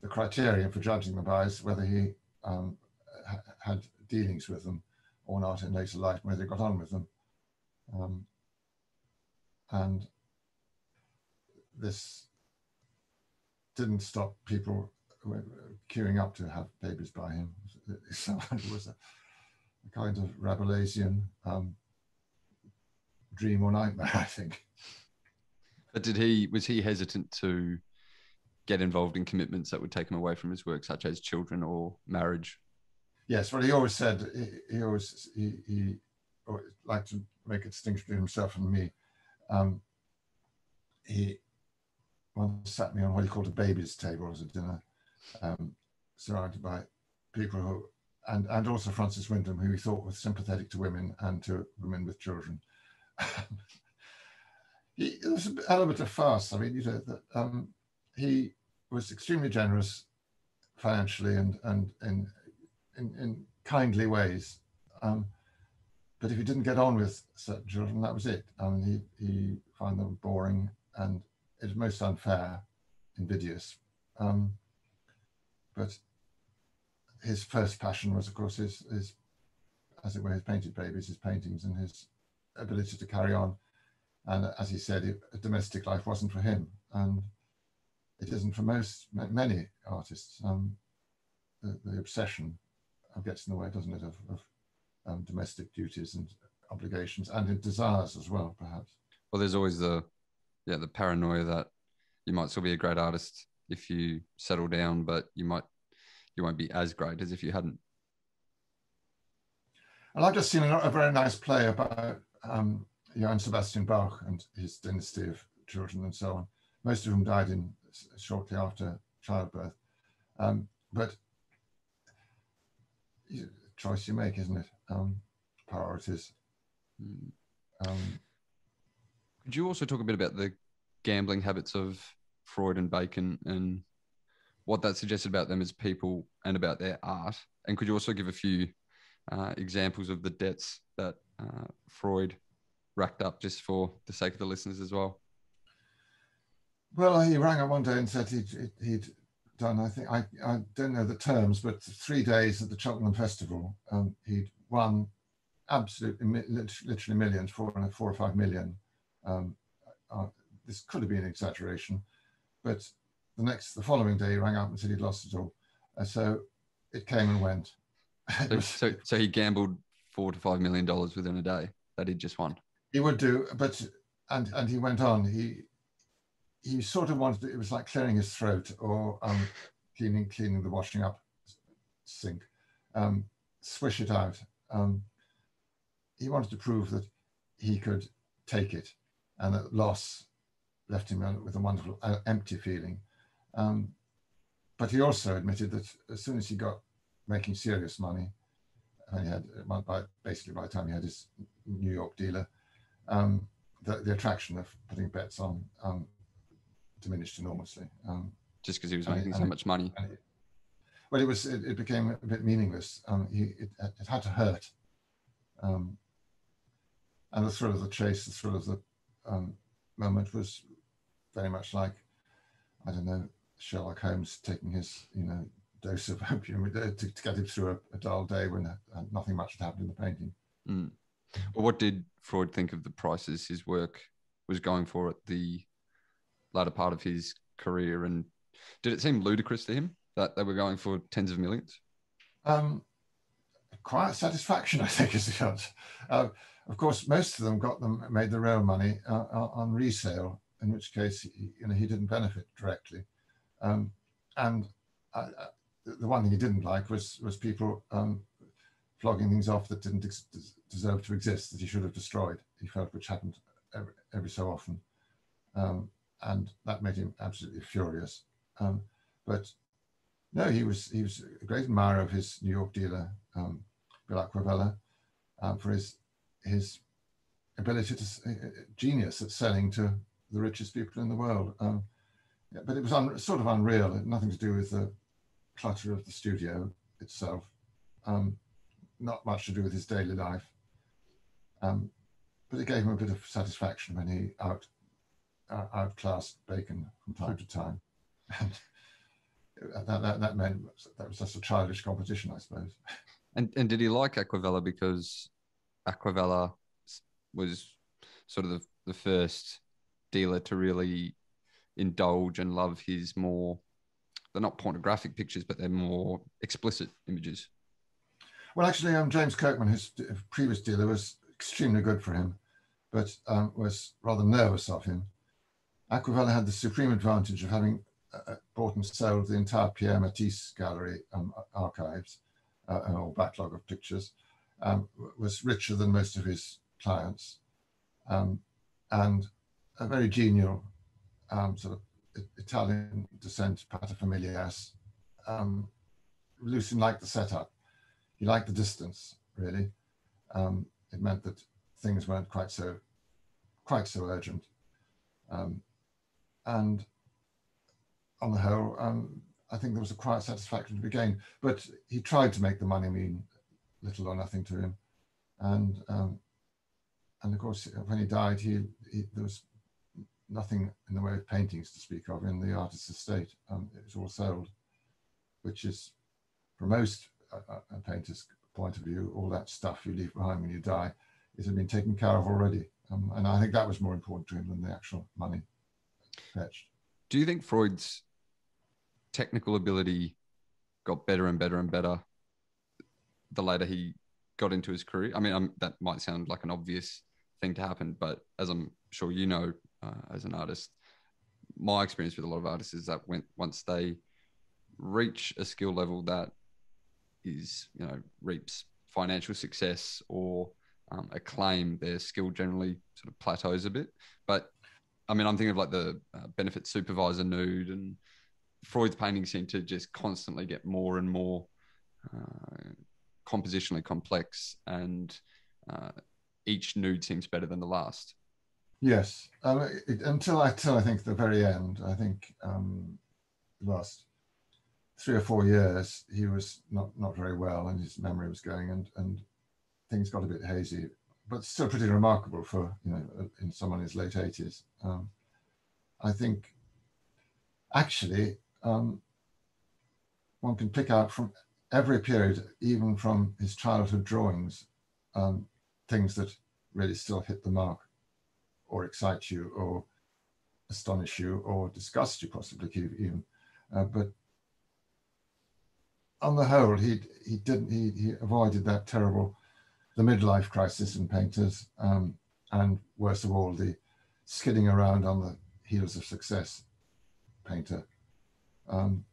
the criterion for judging them by is whether he um, ha- had dealings with them or not in later life, whether he got on with them. Um, and this didn't stop people queuing up to have babies by him. So it was a, a kind of Rabelaisian um, dream or nightmare, I think. But did he was he hesitant to get involved in commitments that would take him away from his work, such as children or marriage? Yes, well, he always said he, he always he, he liked to make a distinction between himself and me. Um, he once sat me on what he called a baby's table as a dinner, um, surrounded by people who, and, and also Francis Wyndham, who he thought was sympathetic to women and to women with children. he, was an element of farce. I mean, you know, that, um, he was extremely generous financially and, and in, in, in kindly ways. Um, but if he didn't get on with certain children, that was it. I mean, he, he found them boring and it was most unfair, invidious. Um, but his first passion was, of course, his, his, as it were, his painted babies, his paintings, and his ability to carry on. And as he said, it, domestic life wasn't for him, and it isn't for most many artists. Um, the, the, obsession gets in the way, doesn't it, of, of um, domestic duties and obligations, and desires as well, perhaps. Well, there's always the, yeah, the paranoia that you might still be a great artist if you settle down, but you might you won't be as great as if you hadn't. And I've just seen a, a very nice play about um, Johann Sebastian Bach and his dynasty of children and so on, most of whom died in shortly after childbirth. Um, but choice you make, isn't it? Um, priorities. Hmm. Um, Could you also talk a bit about the gambling habits of Freud and Bacon and what that suggested about them as people and about their art? And could you also give a few uh, examples of the debts that uh, Freud racked up just for the sake of the listeners as well? Well, he rang up one day and said he'd, he'd done, I think, I, I don't know the terms, but three days at the Cheltenham Festival, um, he'd won absolutely, literally millions, four, four or five million. Um, uh, this could have been an exaggeration, but the next, the following day, he rang up and said he'd lost it all. Uh, so it came and went. so, so, so he gambled four to five million dollars within a day that he'd just won. He would do, but and and he went on. He he sort of wanted it was like clearing his throat or um, cleaning cleaning the washing up sink, um, swish it out. Um, he wanted to prove that he could take it, and that loss left him with a wonderful uh, empty feeling. Um, but he also admitted that as soon as he got making serious money, and he had by, basically by the time he had his New York dealer, um, the, the, attraction of putting bets on um, diminished enormously. Um, Just because he was making so much money. It, well, it was it, it, became a bit meaningless. Um, he, it, it, had to hurt, um, and the thrill of the chase, the thrill of the moment was very much like I don't know Sherlock Holmes taking his you know dose of opium to, to get him through a, a dull day when uh, nothing much had happened in the painting. Mm. Well, what did Freud think of the prices his work was going for at the latter part of his career, and did it seem ludicrous to him that they were going for tens of millions? Um, quiet satisfaction, I think, is the answer. Uh, of course, most of them got them made the real money uh, on resale in which case he, you know he didn't benefit directly. Um, and I, I, the one thing he didn't like was was people um, flogging things off that didn't deserve to exist that he should have destroyed. He felt which happened every, every so often, um, and that made him absolutely furious. Um, but no, he was he was a great admirer of his New York dealer, um, Bill Acquavella, um, for his his ability to uh, genius at selling to the richest people in the world. Um, yeah, but it was sort of unreal. Nothing to do with the clutter of the studio itself. Um, not much to do with his daily life. Um, but it gave him a bit of satisfaction when he out uh, outclassed Bacon from time to time. And that, that, that meant that was just a childish competition, I suppose. And and did he like Acquavella because Acquavella was sort of the, the first dealer to really indulge and love his more they're not pornographic pictures, but they're more explicit images. Well, actually, um, James Kirkman, his previous dealer, was extremely good for him, but um, was rather nervous of him. Acquavella had the supreme advantage of having uh, uh bought and sold the entire Pierre Matisse gallery um, archives, uh, or backlog of pictures, um, was richer than most of his clients, um, and a very genial um, sort of Italian descent, paterfamilias, um, Lucian liked the setup. He liked the distance, really. Um, it meant that things weren't quite so quite so urgent. Um, and on the whole, um, I think there was a quiet satisfaction to be gained. But he tried to make the money mean little or nothing to him, and um, and of course, when he died, he, he, there was nothing in the way of paintings to speak of in the artist's estate. Um, it was all sold, which is, for most uh, uh, painters' point of view, all that stuff you leave behind when you die, it had been taken care of already. Um, and I think that was more important to him than the actual money fetched. Do you think Freud's technical ability got better and better and better the later he got into his career? I mean, um, that might sound like an obvious thing to happen, but as I'm sure you know, uh, as an artist, my experience with a lot of artists is that when once they reach a skill level that is, you know, reaps financial success or um, acclaim, their skill generally sort of plateaus a bit. But I mean, I'm thinking of like the uh, benefit supervisor nude and Freud's paintings seem to just constantly get more and more uh, compositionally complex, and uh, each nude seems better than the last. Yes, um, it, until I till I think the very end. I think um, last three or four years he was not not very well, and his memory was going, and and things got a bit hazy, but still pretty remarkable for you know in someone in his late eighties. Um, I think actually um, one can pick out from every period, even from his childhood drawings, um, things that really still hit the mark or excite you or astonish you or disgust you possibly even. Uh, but on the whole, he he didn't he, he avoided that terrible the midlife crisis in painters um, and worst of all the skidding around on the heels of success painter. Um,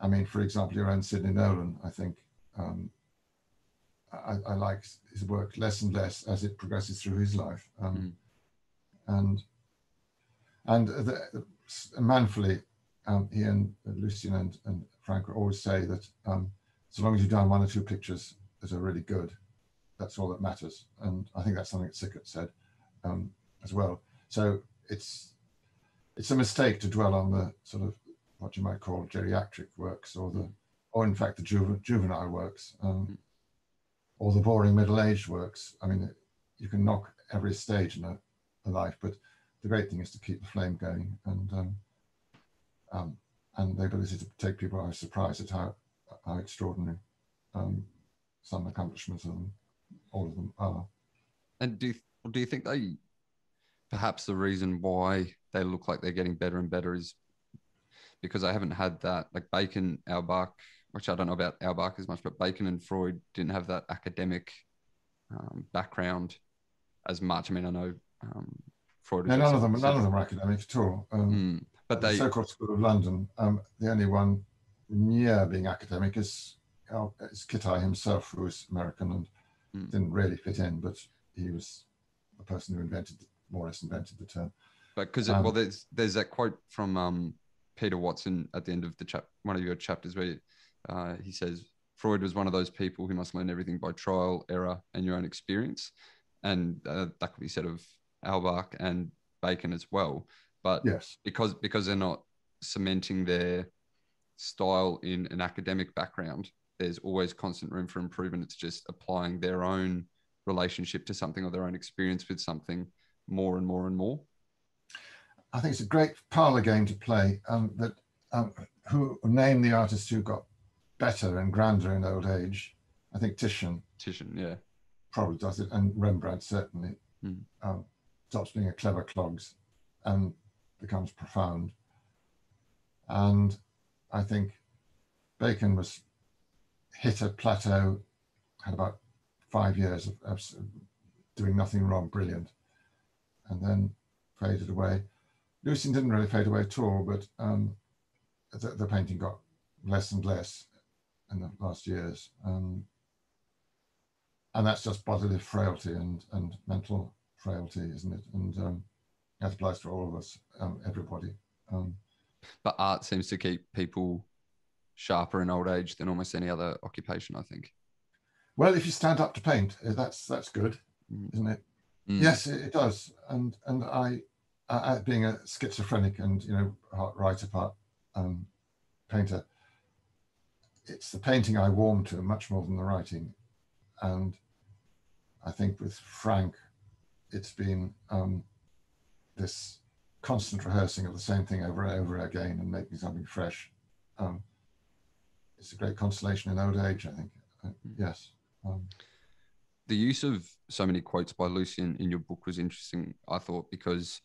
I mean, for example, your own Sidney Nolan, I think um, I, I, like his work less and less as it progresses through his life. Um, mm. And and the, manfully, um, he and Lucian and, and Frank always say that um, as long as you've done one or two pictures that are really good, that's all that matters. And I think that's something that Sickert said um, as well. So it's it's a mistake to dwell on the sort of what you might call geriatric works or the or in fact the juve, juvenile works um, mm. or the boring middle-aged works i mean you can knock every stage in a, a, life but the great thing is to keep the flame going and um, um, and the ability to take people by surprise at how how extraordinary um, some accomplishments of them all of them are and do you, do you think they perhaps the reason why they look like they're getting better and better is because I haven't had that like Bacon, Auerbach, which I don't know about Auerbach as much, but Bacon and Freud didn't have that academic um, background as much. I mean, I know um, Freud. No, none of them, none of them are academic at all. Um, mm, but they, the so-called School of London, um, the only one near being academic is is Kitaj himself, who was American and mm. didn't really fit in, but he was the person who invented, more or less invented the term. But because well, um, there's there's that quote from um, Peter Watson at the end of the chap one of your chapters where uh, he says Freud was one of those people who must learn everything by trial, error, and your own experience, and uh, that could be said of Auerbach and Bacon as well. But yes, because because they're not cementing their style in an academic background, there's always constant room for improvement. It's just applying their own relationship to something or their own experience with something more and more and more. I think it's a great parlor game to play. Um, that um, who name the artist who got better and grander in old age. I think Titian. Titian, yeah, probably does it, and Rembrandt certainly mm. um, stops being a clever clogs and becomes profound. And I think Bacon was hit a plateau, had about five years of, of doing nothing wrong, brilliant, and then faded away. Lucian didn't really fade away at all, but um, the, the, painting got less and less in the last years. Um, and that's just bodily frailty and, and mental frailty, isn't it? And um, that applies to all of us, um, everybody. Um, but art seems to keep people sharper in old age than almost any other occupation. I think. Well, if you stand up to paint, uh, that's that's good, mm. isn't it? Mm. Yes, it, it, does. And and I, I, being a schizophrenic and you know writer part um, painter, it's the painting I warm to much more than the writing, and I think with Frank, it's been um, this constant rehearsing of the same thing over and over again and making something fresh. Um, it's a great consolation in old age, I think. Uh, yes. Um, the use of so many quotes by Lucian in your book was interesting, I thought, because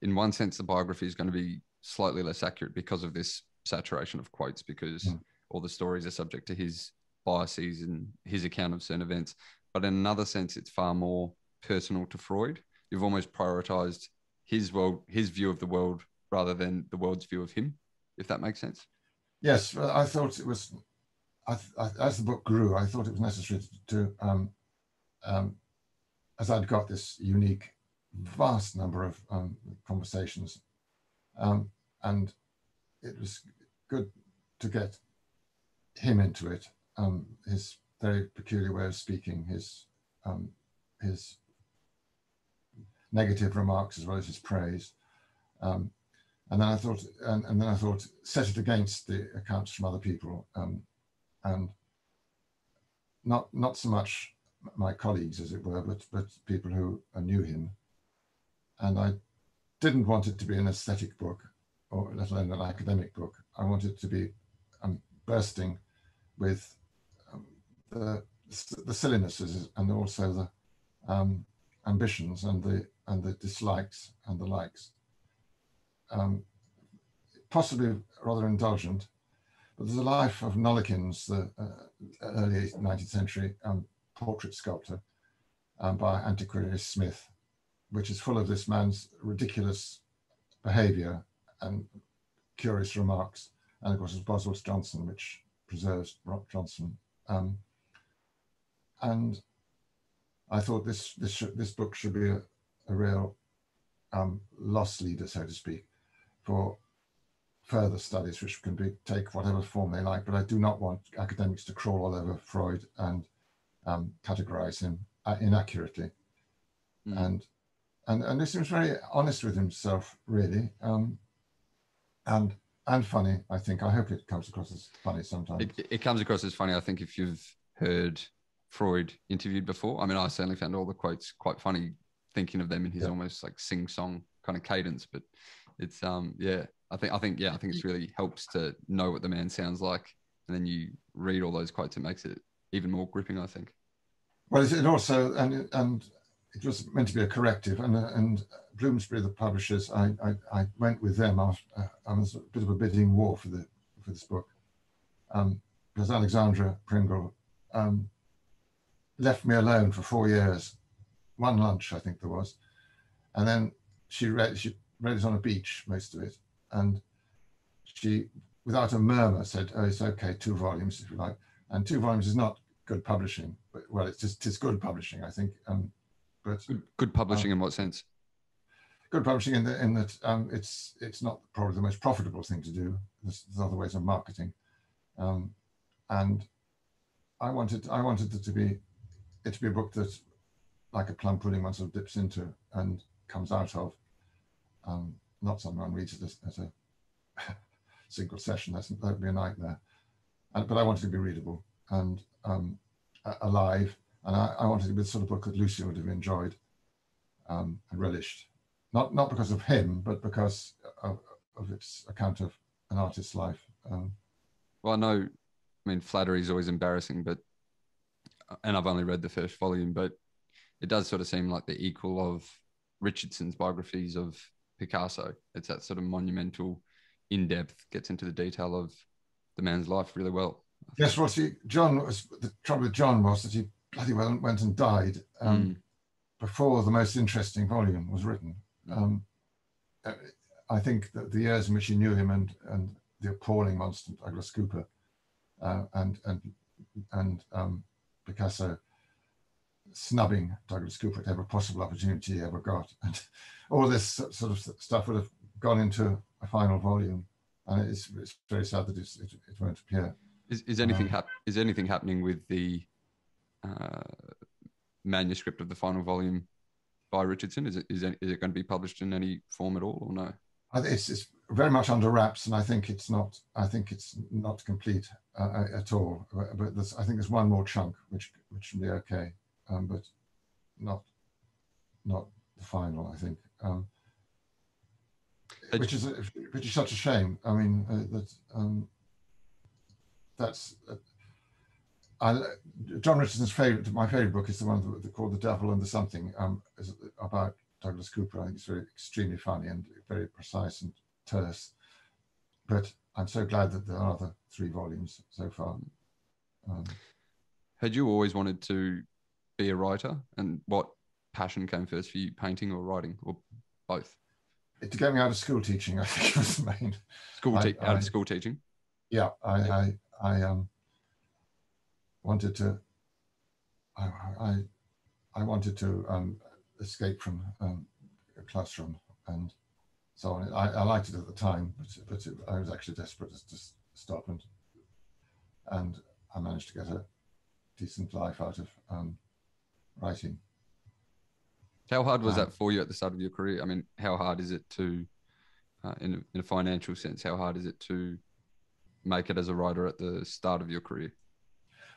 in one sense, the biography is going to be slightly less accurate because of this saturation of quotes, because mm. all the stories are subject to his biases and his account of certain events. But in another sense, it's far more personal to Freud. You've almost prioritized his world, his view of the world, rather than the world's view of him, if that makes sense. Yes, I thought it was. I, I, as the book grew, I thought it was necessary to, um, um, as I'd got this unique, vast number of um, conversations, um, and it was good to get him into it. Um, his very peculiar way of speaking, his um, his negative remarks as well as his praise. Um, and then I thought, and, and, then I thought, set it against the accounts from other people, um, and not not so much my colleagues, as it were, but but people who knew him. And I didn't want it to be an aesthetic book, or let alone an academic book. I wanted to be um, bursting with um, the the sillinesses and also the um, ambitions and the and the dislikes and the likes. Um, possibly rather indulgent, but there's a life of Nollekens, the uh, early 19th century um, portrait sculptor um, by Antiquity Smith, which is full of this man's ridiculous behavior and curious remarks. And of course, there's Boswell's Johnson, which preserves Rock Johnson. Um, and I thought this this this book should be a, a real um, loss leader, so to speak, for further studies, which can be take whatever form they like. But I do not want academics to crawl all over Freud and um, categorize him uh, inaccurately. Mm. And and and he seems very honest with himself, really, um, and and funny. I think. I hope it comes across as funny sometimes. It, it comes across as funny. I think if you've heard Freud interviewed before, I mean, I certainly found all the quotes quite funny thinking of them in his yeah. almost like sing song kind of cadence. But it's um yeah, I think I think yeah, I think it's really helps to know what the man sounds like, and then you read all those quotes. It makes it even more gripping, I think. Well, it also and and it was meant to be a corrective, and and Bloomsbury, the publishers, I I, I went with them after uh, I was a bit of a bidding war for the for this book, um, because Alexandra Pringle um, left me alone for four years one lunch, I think there was, and then she read she read it on a beach, most of it, and she, without a murmur, said, "Oh, it's okay, two volumes if you like." And two volumes is not good publishing, but well, it's just it's good publishing, I think. Um, but good, good publishing um, in what sense? Good publishing in, the, in that um, it's it's not probably the most profitable thing to do. There's, there's other ways of marketing, um, and I wanted I wanted it to be it to be a book that like a plum pudding one sort of dips into and comes out of. Um, not something one reads as, as a single session. That's, that would be a nightmare. And, but I wanted to be readable and um, alive. And I, I, wanted to be the sort of book that Lucian would have enjoyed um, and relished. Not, not because of him, but because of, of its account of an artist's life. Um, well, I know, I mean, flattery is always embarrassing, but, and I've only read the first volume, but it does sort of seem like the equal of Richardson's biographies of Picasso. It's that sort of monumental, in depth, gets into the detail of the man's life really well. Yes, well, see, John was the trouble with John was that he bloody well went and died um, mm. before the most interesting volume was written. Um, I think that the years in which he knew him and and the appalling monster Douglas Cooper uh, and and and um, Picasso snubbing Douglas Cooper at every possible opportunity he ever got. And all this sort of stuff would have gone into a final volume. and it's it's very sad that it's, it, it won't appear. Is, is anything Um, hap- is anything happening with the uh, manuscript of the final volume by Richardson? Is it is it, is it going to be published in any form at all, or no? It's, it's very much under wraps, and I think it's not. I think it's not complete uh, at all. But but there's, I think there's one more chunk which which will be okay, um, but not not the final. I think, um, Uh, which is a, which is such a shame. I mean uh, that um, that's. Uh, I, John Richardson's favorite, my favorite book is the one that, called The Devil and the Something, um, is about Douglas Cooper. I think it's very extremely funny and very precise and terse. But I'm so glad that there are other three volumes so far. Um, Had you always wanted to be a writer, and what passion came first for you, painting or writing, or both? to get me out of school teaching, I think was the main. School I- out I- of school teaching. Yeah, I, I, I um, wanted to. I, I, I wanted to um, escape from um, a classroom, and so on. I, I liked it at the time, but but it, I was actually desperate to stop and and I managed to get a decent life out of um, writing. How hard was Um, that for you at the start of your career? I mean, how hard is it to, uh, in, a, in a financial sense, how hard is it to make it as a writer at the start of your career?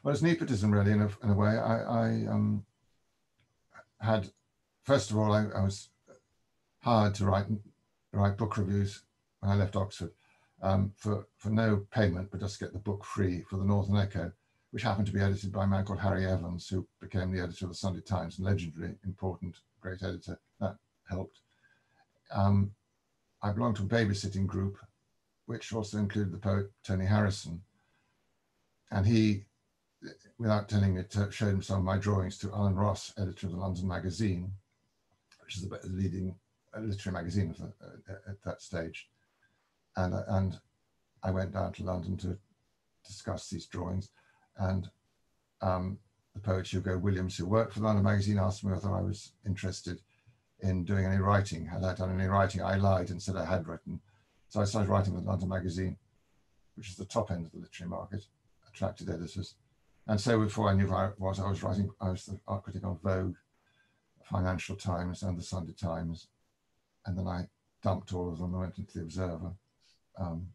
Well, it's nepotism, really, in a, in a way. I, I um, had, first of all, I, I was hired to write write book reviews when I left Oxford um, for for no payment, but just to get the book free for the Northern Echo, which happened to be edited by a man called Harry Evans, who became the editor of the Sunday Times, and legendary, important, great editor. That helped. Um, I belonged to a babysitting group, which also included the poet Tony Harrison, and he without telling me, to showed him some of my drawings to Alan Ross, editor of the London Magazine, which is the leading uh, literary magazine at that stage. And, and I went down to London to discuss these drawings. And um, the poet Hugo Williams, who worked for the London Magazine, asked me whether I was interested in doing any writing. Had I done any writing? I lied and said I had written. So I started writing with London Magazine, which is the top end of the literary market, attracted editors. And so before I knew who I was, I was writing, I was the art critic on Vogue, Financial Times, and the Sunday Times. And then I dumped all of them and went into the Observer um,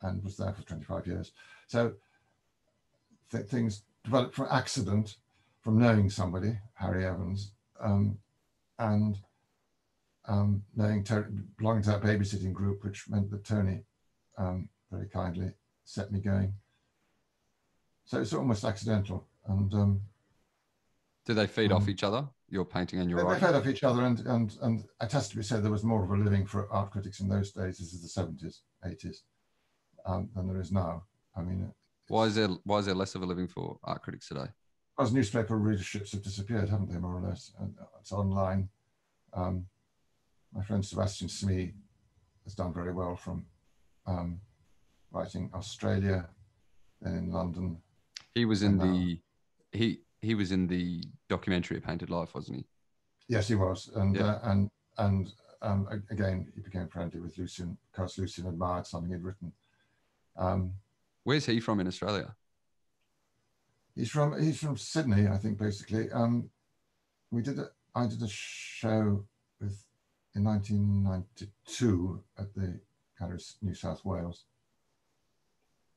and was there for 25 years. So th- things developed from accident, from knowing somebody, Harry Evans, um, and um, knowing Ter- belonging to that babysitting group, which meant that Tony um, very kindly set me going. So it's almost accidental. And um, Do they feed off Um, each other, your painting and your they, they writing? fed off each other, and, and, and it has to be said there was more of a living for art critics in those days, this is the 70s, 80s, um, than there is now. I mean, Why is there why is there less of a living for art critics today? as newspaper readerships have disappeared, haven't they, more or less? And it's online. Um, my friend Sebastian Smee has done very well from um, writing Australia, then in London. He was in uh, the he he was in the documentary A Painted Life, wasn't he? Yes, he was, and Yeah. uh, and and um, again, he became friendly with Lucian because Lucian admired something he'd written. Um, Where's he from in Australia? he's from he's from Sydney, I think. Basically, um, we did a, I did a show with in 1992 at the Galleries New South Wales,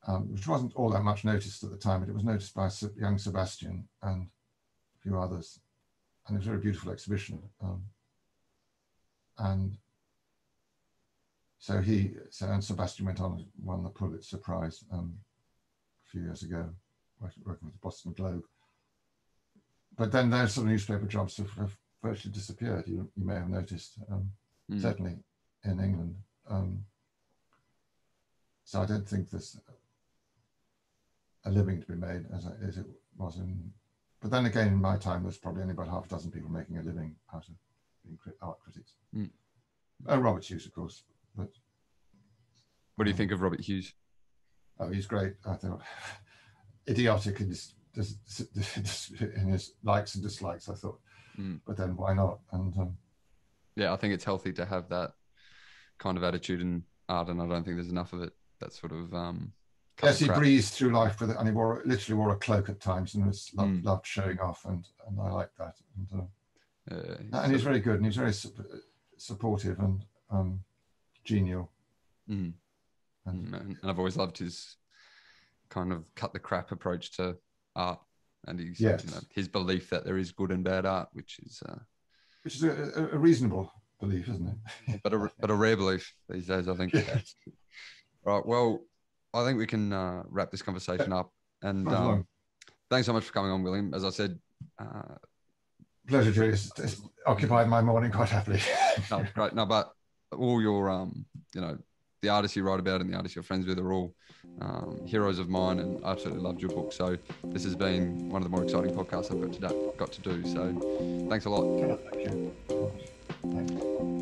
um, which wasn't all that much noticed at the time, but it was noticed by young Sebastian and a few others, and it was a very beautiful exhibition. Um, and so he, so and Sebastian went on and won the Pulitzer Prize um, a few years ago, working working with the Boston Globe. But then those sort of newspaper jobs have, have virtually disappeared. You, you may have noticed, um, Hmm. certainly in England. Um, so I don't think there's a living to be made as, I- as it was in. But then again, in my time, there's probably only about half a dozen people making a living out of being art critics. Mm. Oh, Robert Hughes, of course, but What do you think of Robert Hughes? Oh, he's great. I thought idiotic in his, in his likes and dislikes. I thought, Mm. but then why not? And um, Yeah, I think it's healthy to have that kind of attitude in art, and I don't think there's enough of it. That sort of um, Yes, he crap. breezed through life with it, and he wore literally wore a cloak at times, and was loved, Mm. loved showing off, and and I like that. And, uh, Uh, and he's very good, and he's very sup- supportive and um, genial. Mm. And- Mm, and and I've always loved his kind of cut the crap approach to art, and he's Yes. you know, his belief that there is good and bad art, which is uh, which is a, a- a reasonable belief, isn't it? but a but a rare belief these days, I think. Yes. Right. Well, I think we can uh, wrap this conversation up. And um, thanks so much for coming on, William. As I said, uh, Pleasure, Julius. It's occupied my morning quite happily. no, great. No, but all your um, you know, the artists you write about and the artists you're friends with are all um, heroes of mine, and I absolutely loved your book. So this has been one of the more exciting podcasts I've got to do, got to do. So thanks a lot. Thank you. Thanks.